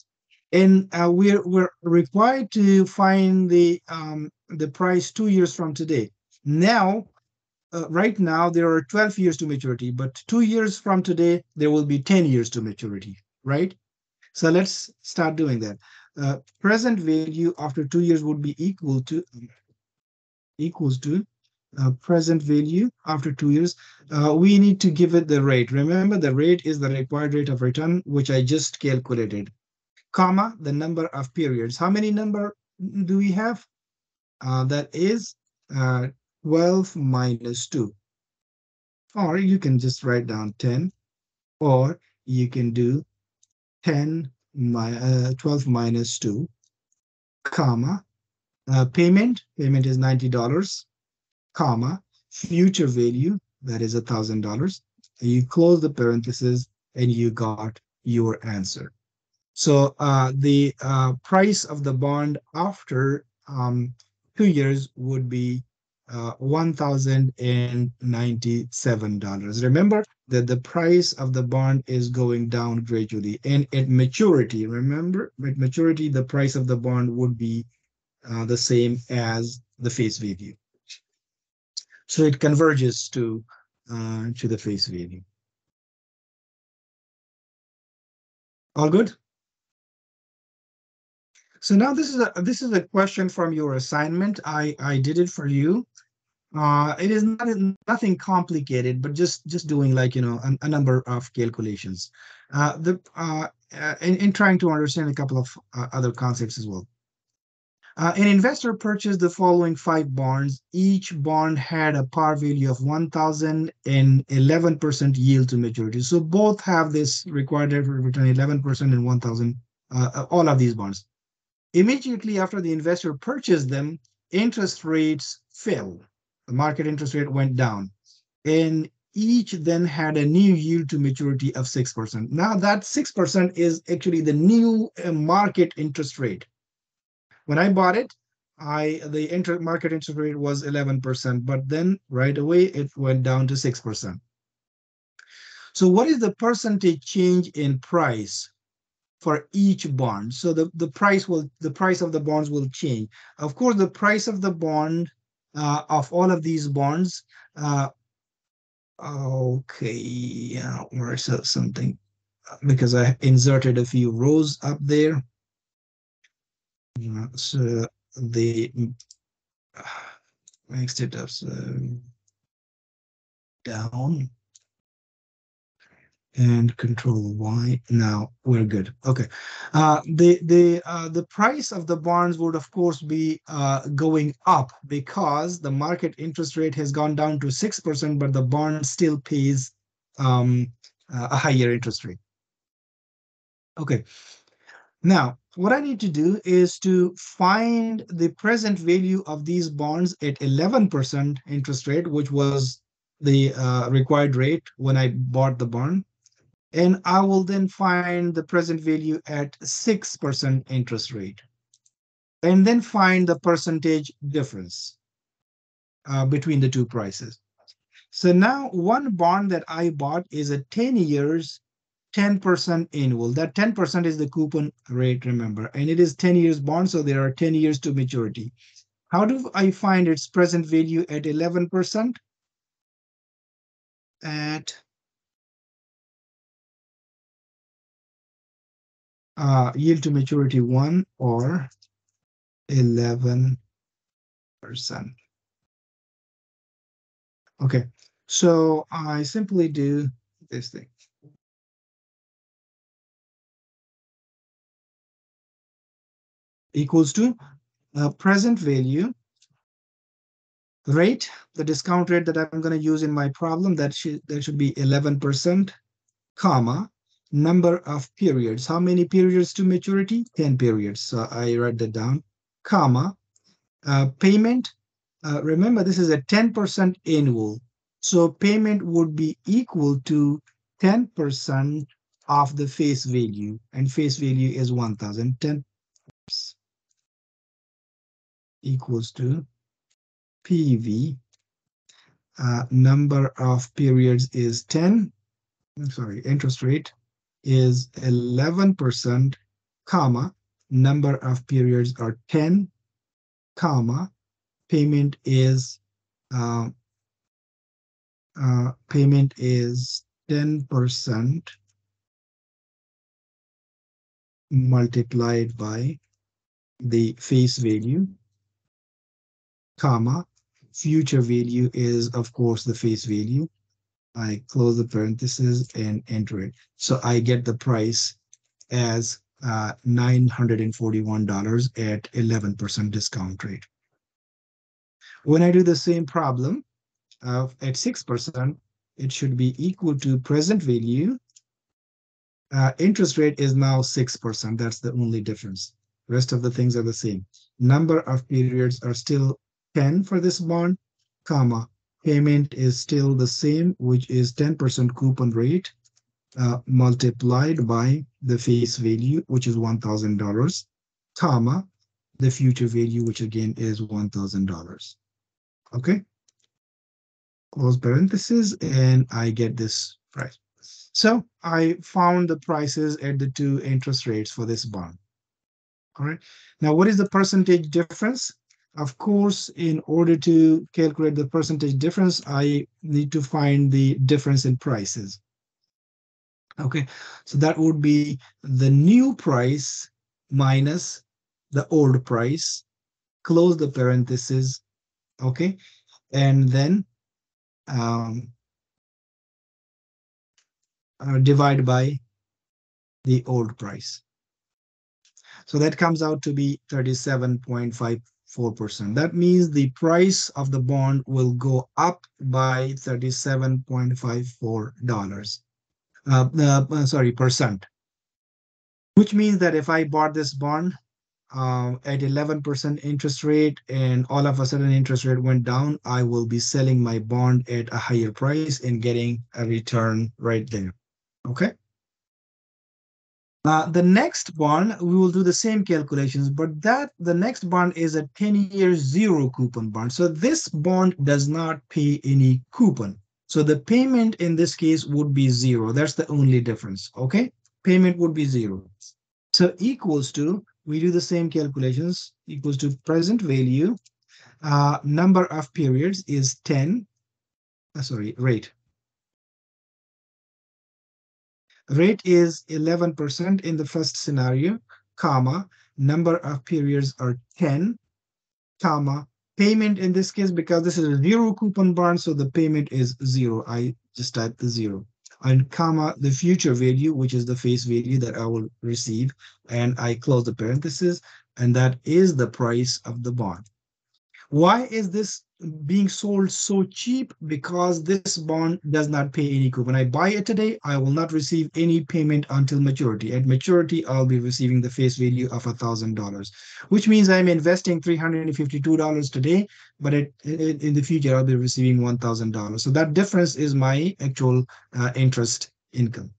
and uh, we're we're required to find the um, the price two years from today. Now uh, right now there are 12 years to maturity, but two years from today, there will be 10 years to maturity, right? So let's start doing that. Uh, present value after two years would be equal to equals to uh, present value after two years. Uh, we need to give it the rate. Remember, the rate is the required rate of return, which I just calculated, comma, the number of periods. How many number do we have? Uh, that is uh, 12 minus 2. Or you can just write down 10, or you can do 10 my, uh, 12 minus 2, comma, uh, payment, payment is $90, comma, future value, that is $1,000. You close the parentheses and you got your answer. So uh, the uh, price of the bond after um, two years would be uh, $1,097. Remember that the price of the bond is going down gradually. And at maturity, remember, at maturity, the price of the bond would be uh, the same as the face value. So it converges to, uh, to the face value. All good? So now this is a this is a question from your assignment. I I did it for you. Uh, it is not nothing complicated, but just just doing like you know a, a number of calculations. Uh, the uh, uh in, in trying to understand a couple of uh, other concepts as well. Uh, an investor purchased the following five bonds. Each bond had a par value of 1,000 and 11% yield to maturity. So both have this required return 11% and 1,000, uh, all of these bonds. Immediately after the investor purchased them, interest rates fell. The market interest rate went down. And each then had a new yield to maturity of 6%. Now that 6% is actually the new uh, market interest rate. When I bought it, I the inter market interest rate was 11%, but then right away it went down to 6%. So what is the percentage change in price for each bond. So the, the price will the price of the bonds will change. Of course, the price of the bond uh, of all of these bonds. Uh, okay, yeah, where's something? Because I inserted a few rows up there. so the uh, makes it up down and control Y. Now we're good. Okay. Uh, the the uh, the price of the bonds would of course be uh, going up because the market interest rate has gone down to six percent, but the bond still pays um, a higher interest rate. Okay. Now, what I need to do is to find the present value of these bonds at 11% interest rate, which was the uh, required rate when I bought the bond and I will then find the present value at 6% interest rate and then find the percentage difference uh, between the two prices. So now one bond that I bought is a 10 years, 10% annual. That 10% is the coupon rate, remember, and it is 10 years bond, so there are 10 years to maturity. How do I find its present value at 11%? At uh, yield to maturity one or 11%. Okay, so I simply do this thing. Equals to uh, present value rate, the discount rate that I'm going to use in my problem, that should, that should be 11%, comma, number of periods. How many periods to maturity? 10 periods. So I write that down, comma, uh, payment. Uh, remember, this is a 10% annual. So payment would be equal to 10% of the face value. And face value is 1,010 equals to PV. Uh, number of periods is 10. I'm sorry, interest rate is 11%, comma, number of periods are 10, comma, payment is uh, uh, payment is 10% multiplied by the face value, comma, future value is of course the face value, I close the parenthesis and enter it. So I get the price as uh, $941 at 11% discount rate. When I do the same problem uh, at 6%, it should be equal to present value. Uh, interest rate is now 6%. That's the only difference. Rest of the things are the same. Number of periods are still 10 for this bond, comma, payment is still the same, which is 10% coupon rate. uh, multiplied by the face value, which is $1,000, comma, the future value, which again is $1,000. Okay? Close parentheses, and I get this price. So I found the prices at the two interest rates for this bond. All right. Now, what is the percentage difference? Of course, in order to calculate the percentage difference, I need to find the difference in prices. Okay, so that would be the new price minus the old price, close the parenthesis, okay, and then um, uh, divide by the old price. So that comes out to be 37.54%. That means the price of the bond will go up by $37.54. Uh, uh, sorry, percent. Which means that if I bought this bond uh, at 11% interest rate and all of a sudden interest rate went down, I will be selling my bond at a higher price and getting a return right there. Okay. Uh, the next bond, we will do the same calculations, but that the next bond is a 10-year zero coupon bond. So this bond does not pay any coupon. So the payment in this case would be zero. That's the only difference. Okay. Payment would be zero. So equals to, we do the same calculations, equals to present value. Uh, number of periods is 10. Uh, sorry, rate. Rate is 11% in the first scenario, comma, number of periods are 10, comma, payment in this case, because this is a zero coupon bond, so the payment is zero. I just type the zero. And comma, the future value, which is the face value that I will receive, and I close the parenthesis, and that is the price of the bond. Why is this being sold so cheap? Because this bond does not pay any coupon. I buy it today, I will not receive any payment until maturity. At maturity, I'll be receiving the face value of a $1,000, which means I'm investing $352 today, but it, it, in the future, I'll be receiving $1,000. So that difference is my actual uh, interest income.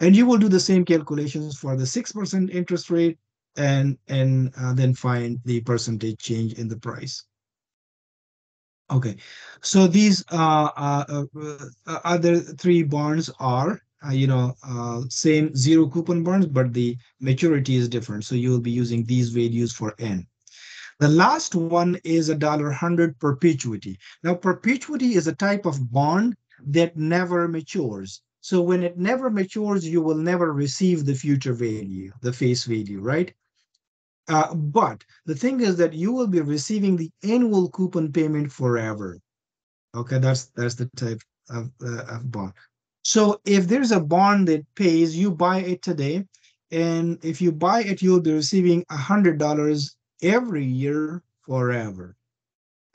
And you will do the same calculations for the 6% interest rate and, and uh, then find the percentage change in the price. Okay, so these uh, uh, uh, other three bonds are, uh, you know, uh, same zero coupon bonds, but the maturity is different. So you will be using these values for N. The last one is a dollar hundred perpetuity. Now, perpetuity is a type of bond that never matures. So when it never matures, you will never receive the future value, the face value, right? Uh, but the thing is that you will be receiving the annual coupon payment forever. Okay, that's that's the type of, uh, of bond. So if there's a bond that pays, you buy it today, and if you buy it, you'll be receiving a hundred dollars every year forever.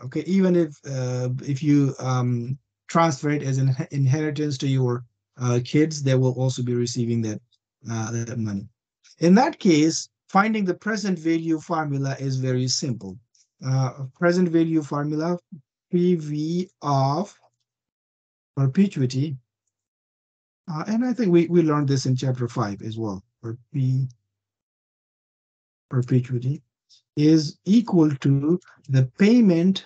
Okay, even if uh, if you um, transfer it as an inheritance to your uh, kids, they will also be receiving that uh, that money. In that case, Finding the present value formula is very simple. Uh, present value formula, PV of perpetuity. Uh, and I think we, we learned this in chapter five as well, for P perpetuity is equal to the payment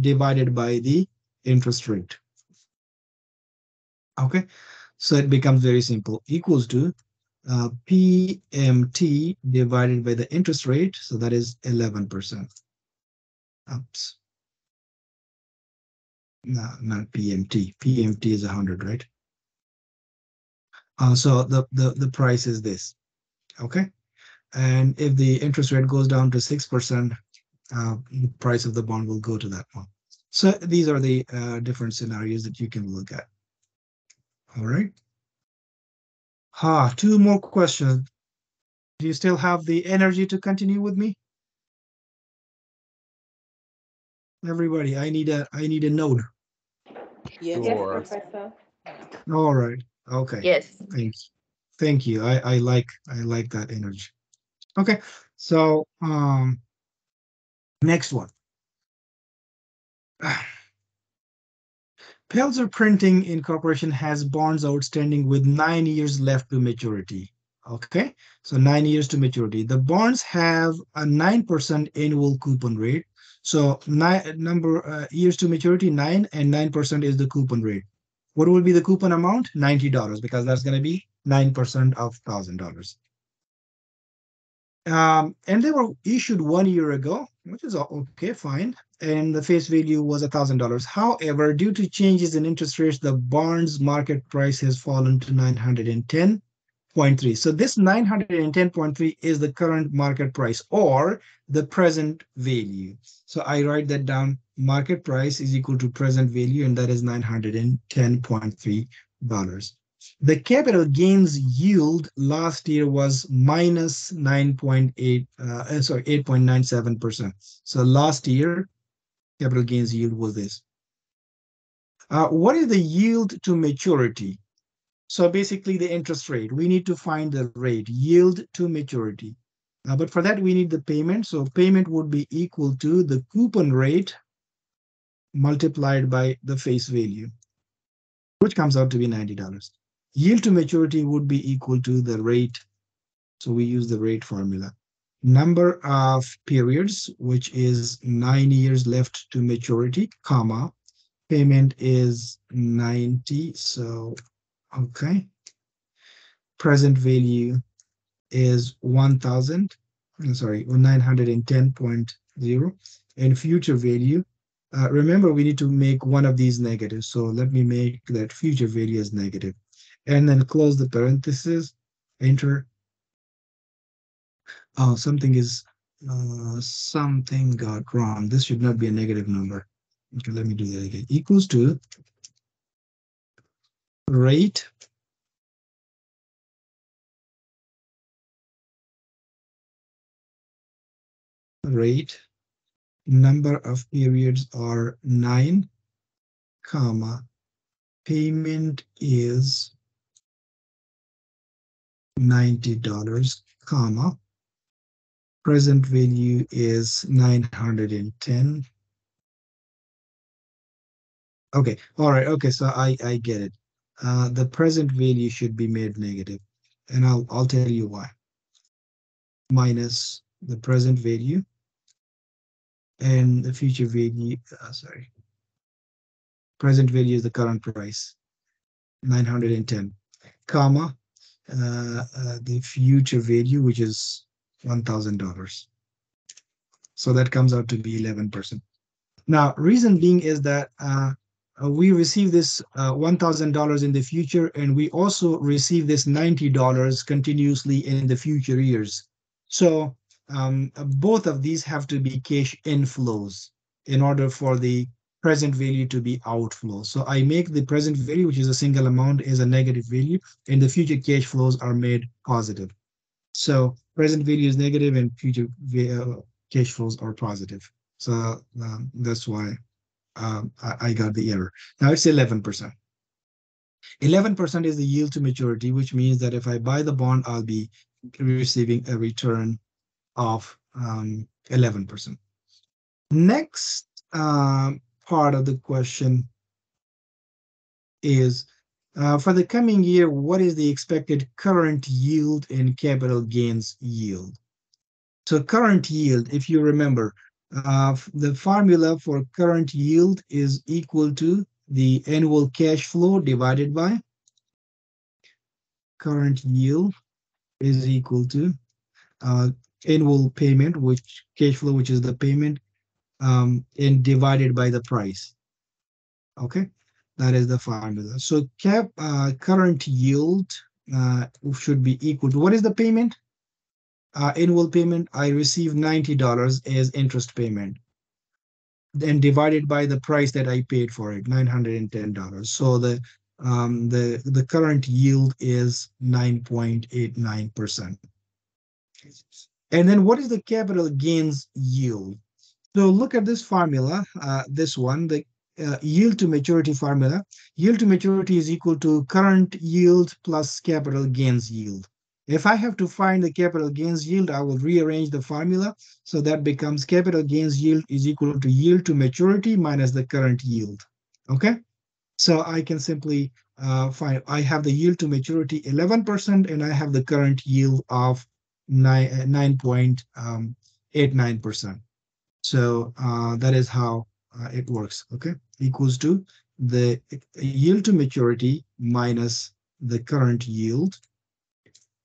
divided by the interest rate. Okay, so it becomes very simple, equals to uh, PMT divided by the interest rate, so that is 11%. Oops. No, not PMT. PMT is 100, right? Uh, so the, the, the price is this, okay? And if the interest rate goes down to 6%, uh, the price of the bond will go to that one. So these are the uh, different scenarios that you can look at. All right. Ah, two more questions. Do you still have the energy to continue with me? Everybody, I need a I need a note. Yes, Sure. Professor. All right. Okay. Yes. Thank you. Thank you. I I like I like that energy. Okay. So um next one. Pelzer Printing Incorporation has bonds outstanding with nine years left to maturity. Okay, so nine years to maturity. The bonds have a 9% annual coupon rate. So nine number uh, years to maturity, nine and 9% is the coupon rate. What will be the coupon amount? $90 because that's going to be 9% of $1,000. Um, and they were issued one year ago, which is okay, fine. And the face value was $1,000. However, due to changes in interest rates, the bonds market price has fallen to 910 0.3. So this 910.3 is the current market price or the present value. So I write that down. Market price is equal to present value, and that is $910.3. The capital gains yield last year was minus 9.8, uh, sorry, 8.97%. So last year, capital gains yield was this. Uh, what is the yield to maturity? So basically the interest rate, we need to find the rate, yield to maturity. Uh, but for that, we need the payment. So payment would be equal to the coupon rate multiplied by the face value, which comes out to be $90. Yield to maturity would be equal to the rate. So we use the rate formula. Number of periods, which is nine years left to maturity, comma, payment is 90. So Okay. Present value is 1000, sorry, 910.0. And future value, uh, remember we need to make one of these negative. So let me make that future value as negative. And then close the parenthesis, enter. Oh, something is, uh, something got wrong. This should not be a negative number. Okay, let me do that again. Equals to rate rate number of periods are nine comma payment is $90 comma present value is 910 okay all right okay so i i get it uh, the present value should be made negative, and I'll I'll tell you why. Minus the present value and the future value. Uh, sorry, present value is the current price, 910, comma uh, uh, the future value, which is $1,000. So that comes out to be 11%. Now, reason being is that uh, uh, we receive this uh, $1,000 in the future, and we also receive this $90 continuously in the future years. So um, uh, both of these have to be cash inflows in order for the present value to be outflow. So I make the present value, which is a single amount, is a negative value, and the future cash flows are made positive. So present value is negative and future uh, cash flows are positive. So um, that's why um, I, I got the error. Now it's 11%. 11% is the yield to maturity, which means that if I buy the bond, I'll be receiving a return of um, 11%. Next uh, part of the question is, for the coming year, what is the expected current yield and capital gains yield? So current yield, if you remember, uh, the formula for current yield is equal to the annual cash flow divided by current yield is equal to uh, annual payment, which cash flow, which is the payment, um, and divided by the price. Okay, that is the formula. So cap uh, current yield uh, should be equal to what is the payment? uh, annual payment, I receive $90 as interest payment. Then divided by the price that I paid for it, $910. So the um, the the current yield is 9.89%. And then what is the capital gains yield? So look at this formula, uh, this one, the uh, yield to maturity formula. Yield to maturity is equal to current yield plus capital gains yield. If I have to find the capital gains yield, I will rearrange the formula. So that becomes capital gains yield is equal to yield to maturity minus the current yield. Okay. So I can simply uh, find, I have the yield to maturity 11% and I have the current yield of 9.89%. So uh, that is how uh, it works, okay? Equals to the yield to maturity minus the current yield,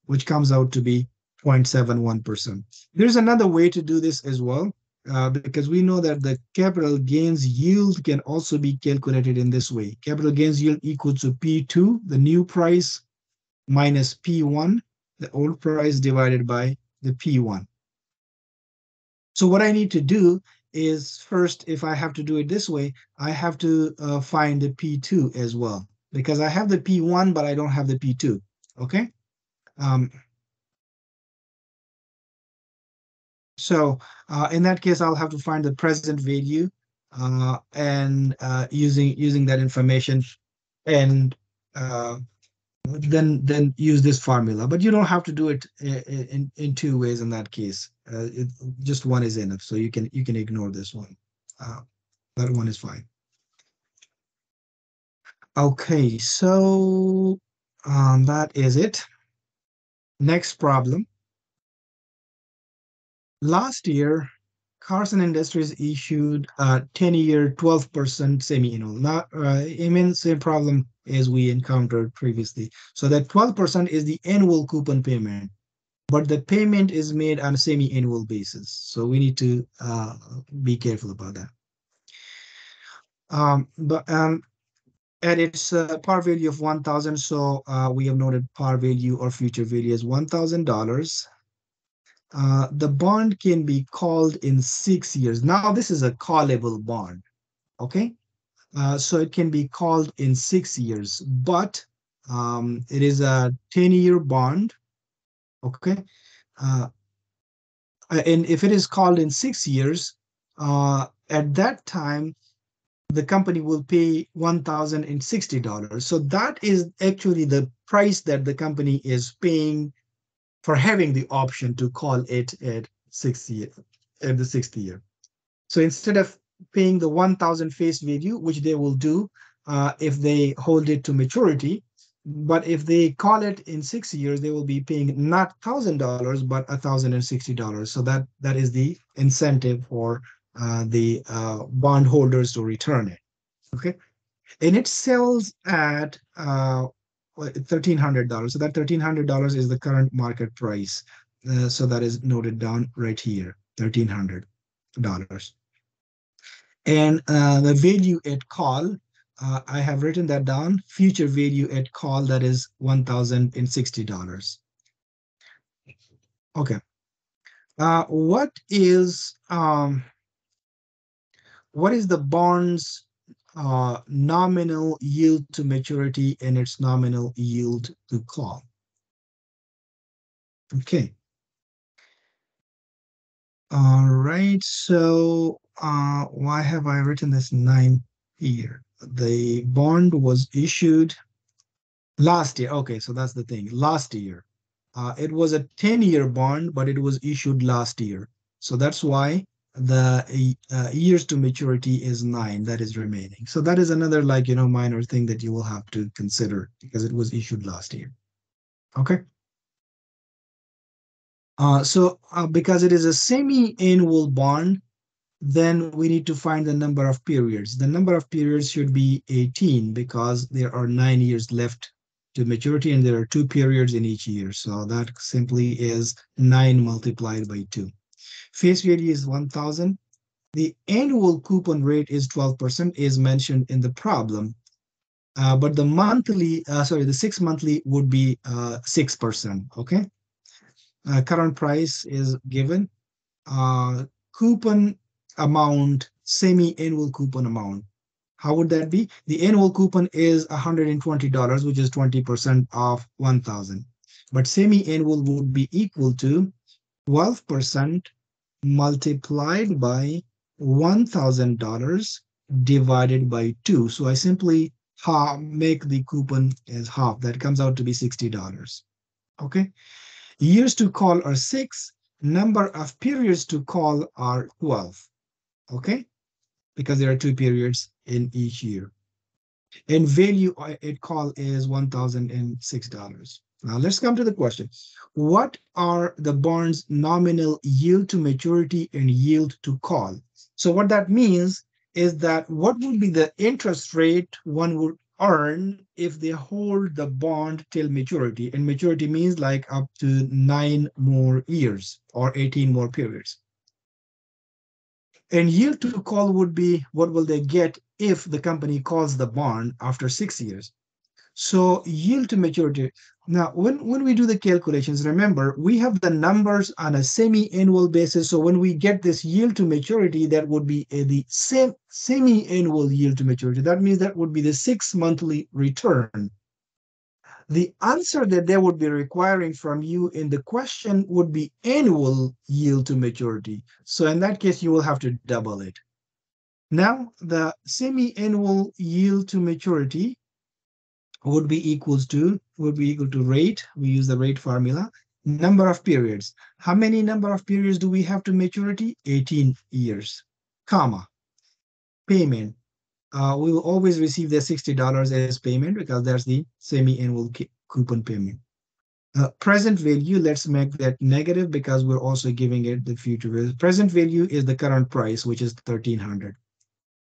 which comes out to be 0.71%. There's another way to do this as well, uh, because we know that the capital gains yield can also be calculated in this way. Capital gains yield equals to P2, the new price, minus P1, the old price divided by the P1. So what I need to do is first, if I have to do it this way, I have to uh, find the P2 as well, because I have the P1, but I don't have the P2, okay? Um, so uh, in that case, I'll have to find the present value uh, and uh, using using that information and uh, then then use this formula. But you don't have to do it in, in, in two ways in that case. Uh, it, just one is enough, so you can you can ignore this one. Uh, that one is fine. Okay, so um, that is it. Next problem. Last year, Carson Industries issued a 10-year 12% semi-annual. Not, uh, I mean, same problem as we encountered previously. So that 12% is the annual coupon payment, but the payment is made on a semi-annual basis. So we need to uh, be careful about that. Um, but um, at its uh, par value of 1,000, so uh, we have noted par value or future value as $1,000. Uh, the bond can be called in six years. Now this is a callable bond, okay? Uh, so it can be called in six years, but um, it is a 10-year bond, okay? Uh, and if it is called in six years, uh, at that time, the company will pay $1,060. So that is actually the price that the company is paying for having the option to call it at 60 at the 60 year. So instead of paying the 1000 face value, which they will do uh, if they hold it to maturity, but if they call it in six years, they will be paying not thousand dollars, but a thousand and sixty dollars. So that that is the incentive for uh, the uh, bond holders to return it. Okay, and it sells at uh, $1,300. So that $1,300 is the current market price. Uh, so that is noted down right here, $1,300. And uh, the value at call, uh, I have written that down, future value at call, that is $1,060. Okay. Uh, what is um, what is the bonds uh, nominal yield to maturity and its nominal yield to call. Okay. All right, so uh, why have I written this nine here? The bond was issued last year. Okay, so that's the thing. Last year, uh, it was a 10-year bond, but it was issued last year. So that's why the uh, years to maturity is nine that is remaining. So that is another like, you know, minor thing that you will have to consider because it was issued last year. Okay. Uh, so uh, because it is a semi-annual bond, then we need to find the number of periods. The number of periods should be 18 because there are nine years left to maturity and there are two periods in each year. So that simply is nine multiplied by two. Face value is 1000. The annual coupon rate is 12% is mentioned in the problem. Uh, but the monthly, uh, sorry, the six monthly would be uh, 6%, okay? Uh, current price is given. Uh, coupon amount, semi-annual coupon amount. How would that be? The annual coupon is $120, which is 20% of 1000 But semi-annual would be equal to 12% multiplied by $1,000 divided by two. So I simply half, make the coupon as half. That comes out to be $60. Okay. Years to call are six. Number of periods to call are 12. Okay. Because there are two periods in each year. and value uh, at call is $1,006. Now let's come to the question. What are the bond's nominal yield to maturity and yield to call? So what that means is that what would be the interest rate one would earn if they hold the bond till maturity? And maturity means like up to nine more years or 18 more periods. And yield to call would be what will they get if the company calls the bond after six years. So yield to maturity. Now, when, when we do the calculations, remember, we have the numbers on a semi-annual basis. So when we get this yield to maturity, that would be a, the same semi-annual yield to maturity. That means that would be the six monthly return. The answer that they would be requiring from you in the question would be annual yield to maturity. So in that case, you will have to double it. Now, the semi-annual yield to maturity would be equals to would be equal to rate. We use the rate formula. Number of periods. How many number of periods do we have to maturity? 18 years. Comma. Payment. Uh, we will always receive the $60 as payment because that's the semi-annual coupon payment. Uh, present value, let's make that negative because we're also giving it the future value. Present value is the current price, which is 1300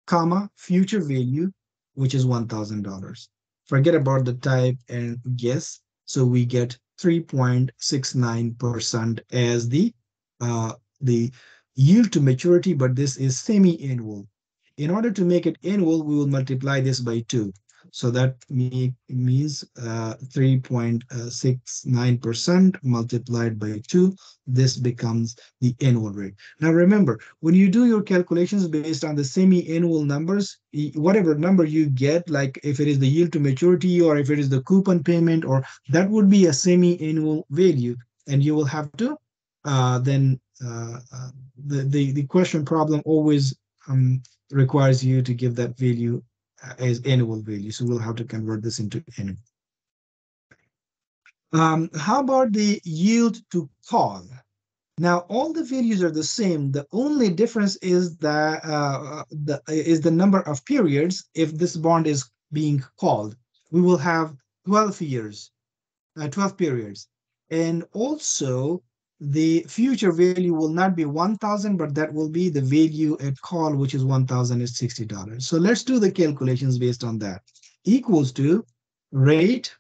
comma, future value, which is $1,000 forget about the type and guess. So we get 3.69% as the uh, the yield to maturity, but this is semi-annual. In order to make it annual, we will multiply this by two. So that means 3.69% uh, multiplied by 2. This becomes the annual rate. Now remember, when you do your calculations based on the semi-annual numbers, whatever number you get, like if it is the yield to maturity or if it is the coupon payment, or that would be a semi-annual value. And you will have to uh, then uh, uh, the, the, the question problem always um, requires you to give that value as annual value. So we'll have to convert this into annual. Um, how about the yield to call? Now all the values are the same. The only difference is the, uh, the is the number of periods. If this bond is being called, we will have 12 years, uh, 12 periods, and also the future value will not be 1000 but that will be the value at call which is 1060 dollars. So let's do the calculations based on that. Equals to rate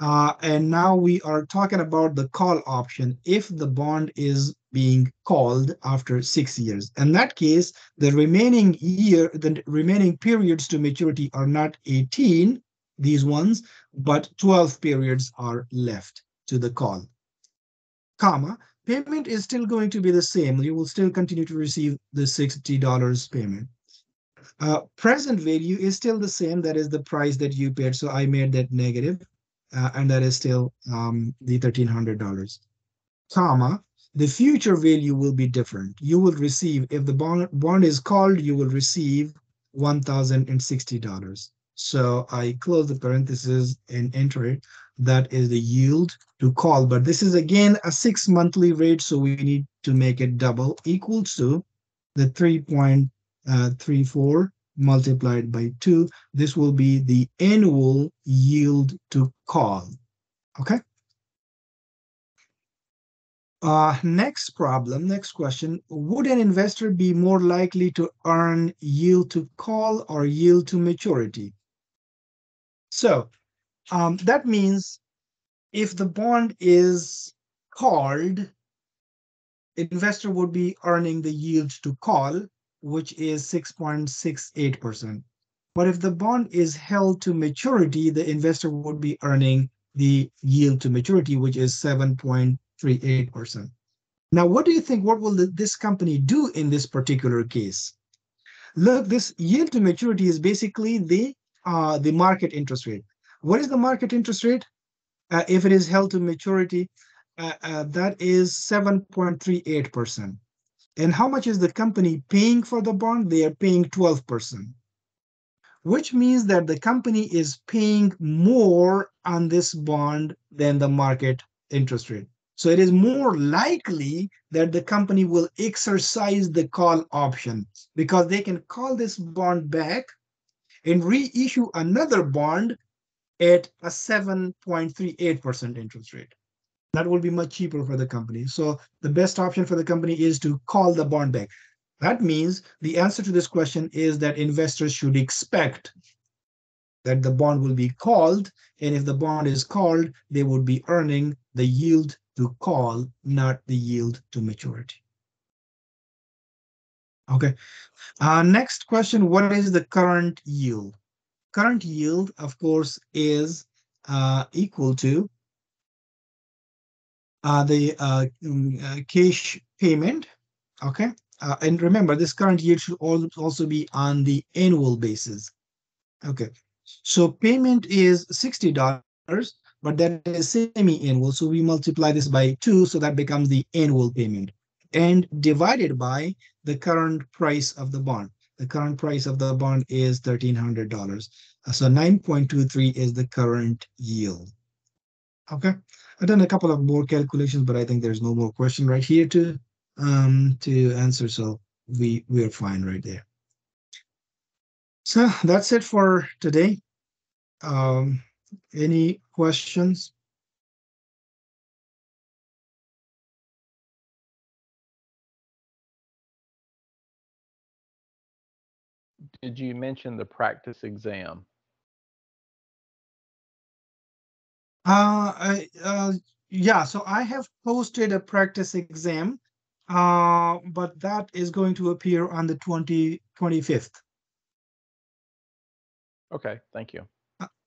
uh, and now we are talking about the call option if the bond is being called after six years. In that case the remaining year the remaining periods to maturity are not 18 these ones but 12 periods are left to the call comma, payment is still going to be the same. You will still continue to receive the $60 payment. Uh, present value is still the same. That is the price that you paid. So I made that negative, uh, and that is still um, the $1,300. Comma, the future value will be different. You will receive, if the bond, bond is called, you will receive $1,060. So I close the parentheses and enter it. That is the yield to call. But this is again a six monthly rate, so we need to make it double equals to the 3.34 multiplied by 2. This will be the annual yield to call. Okay. Uh, next problem, next question. Would an investor be more likely to earn yield to call or yield to maturity? So um, that means if the bond is called, investor would be earning the yield to call, which is 6.68%. But if the bond is held to maturity, the investor would be earning the yield to maturity, which is 7.38%. Now, what do you think? What will this company do in this particular case? Look, this yield to maturity is basically the uh, the market interest rate. What is the market interest rate? Uh, if it is held to maturity, uh, uh, that is 7.38%. And how much is the company paying for the bond? They are paying 12%, which means that the company is paying more on this bond than the market interest rate. So it is more likely that the company will exercise the call option because they can call this bond back and reissue another bond at a 7.38% interest rate. That will be much cheaper for the company. So the best option for the company is to call the bond back. That means the answer to this question is that investors should expect that the bond will be called. And if the bond is called, they would be earning the yield to call, not the yield to maturity. Okay. Uh, next question, what is the current yield? Current yield, of course, is uh, equal to uh, the uh, mm, uh, cash payment. Okay. Uh, and remember, this current yield should al- also be on the annual basis. Okay. So payment is $60, but that is semi-annual. So we multiply this by two, so that becomes the annual payment. And divided by the current price of the bond. The current price of the bond is $1,300. Uh, So 9.23 is the current yield. Okay, I've done a couple of more calculations, but I think there's no more question right here to um to answer. So we we're fine right there. So that's it for today. Um, any questions? Did you mention the practice exam? Uh, I, uh, yeah, so I have posted a practice exam, uh, but that is going to appear on the 20, 25th. Okay, thank you.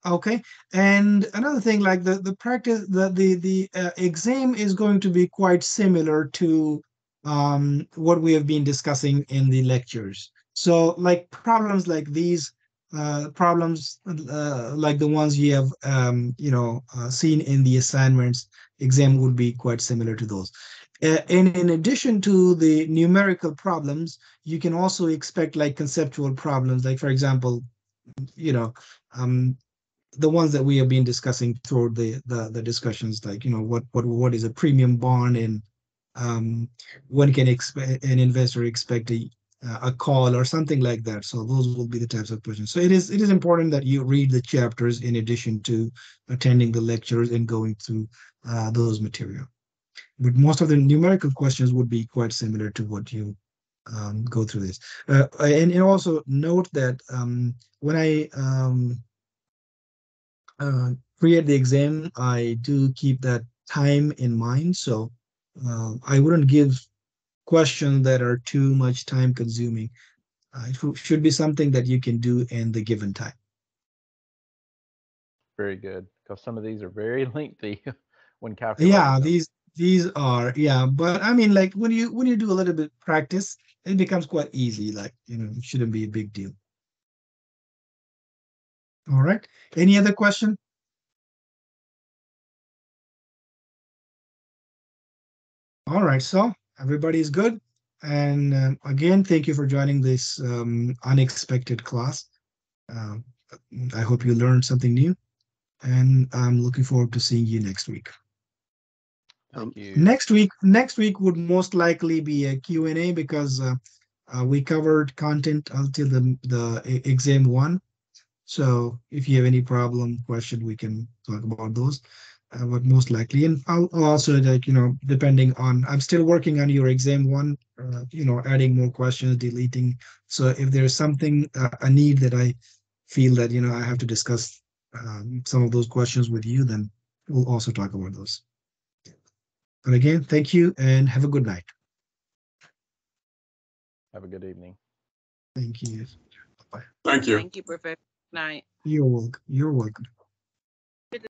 Okay, and another thing, like the the practice, the the the uh, exam is going to be quite similar to um what we have been discussing in the lectures. So, like problems like these, uh, problems uh, like the ones you have um you know uh, seen in the assignments, exam would be quite similar to those. Uh, and in addition to the numerical problems, you can also expect like conceptual problems, like for example, you know, um, the ones that we have been discussing through the, the the discussions, like you know what what what is a premium bond and um, when can expect an investor expect a a call or something like that. So those will be the types of questions. So it is it is important that you read the chapters in addition to attending the lectures and going through uh, those material. But most of the numerical questions would be quite similar to what you um, go through this. Uh, and, and also note that um, when I um, uh, create the exam, I do keep that time in mind. So uh, I wouldn't give questions that are too much time consuming. Uh, it should be something that you can do in the given time. Very good, because some of these are very lengthy when calculating. Yeah, them. these these are yeah, but I mean, like when you when you do a little bit practice, it becomes quite easy. Like you know, it shouldn't be a big deal. All right. Any other question? All right, so everybody's good. And um, again, thank you for joining this um, unexpected class. Um, I hope you learned something new, and I'm looking forward to seeing you next week. Thank you. Next week, next week would most likely be a Q&A because uh, uh, we covered content until the the exam one. So if you have any problem, question, we can talk about those. Uh, but most likely, and I'll I'll also like you know depending on I'm still working on your exam one. Uh, you know, adding more questions, deleting. So if there's something uh, a need that I feel that you know I have to discuss um, some of those questions with you, then we'll also talk about those. But again, thank you and have a good night. Have a good evening. Thank you. Bye. Thank you. Thank you, Professor. Night. You're welcome. You're welcome.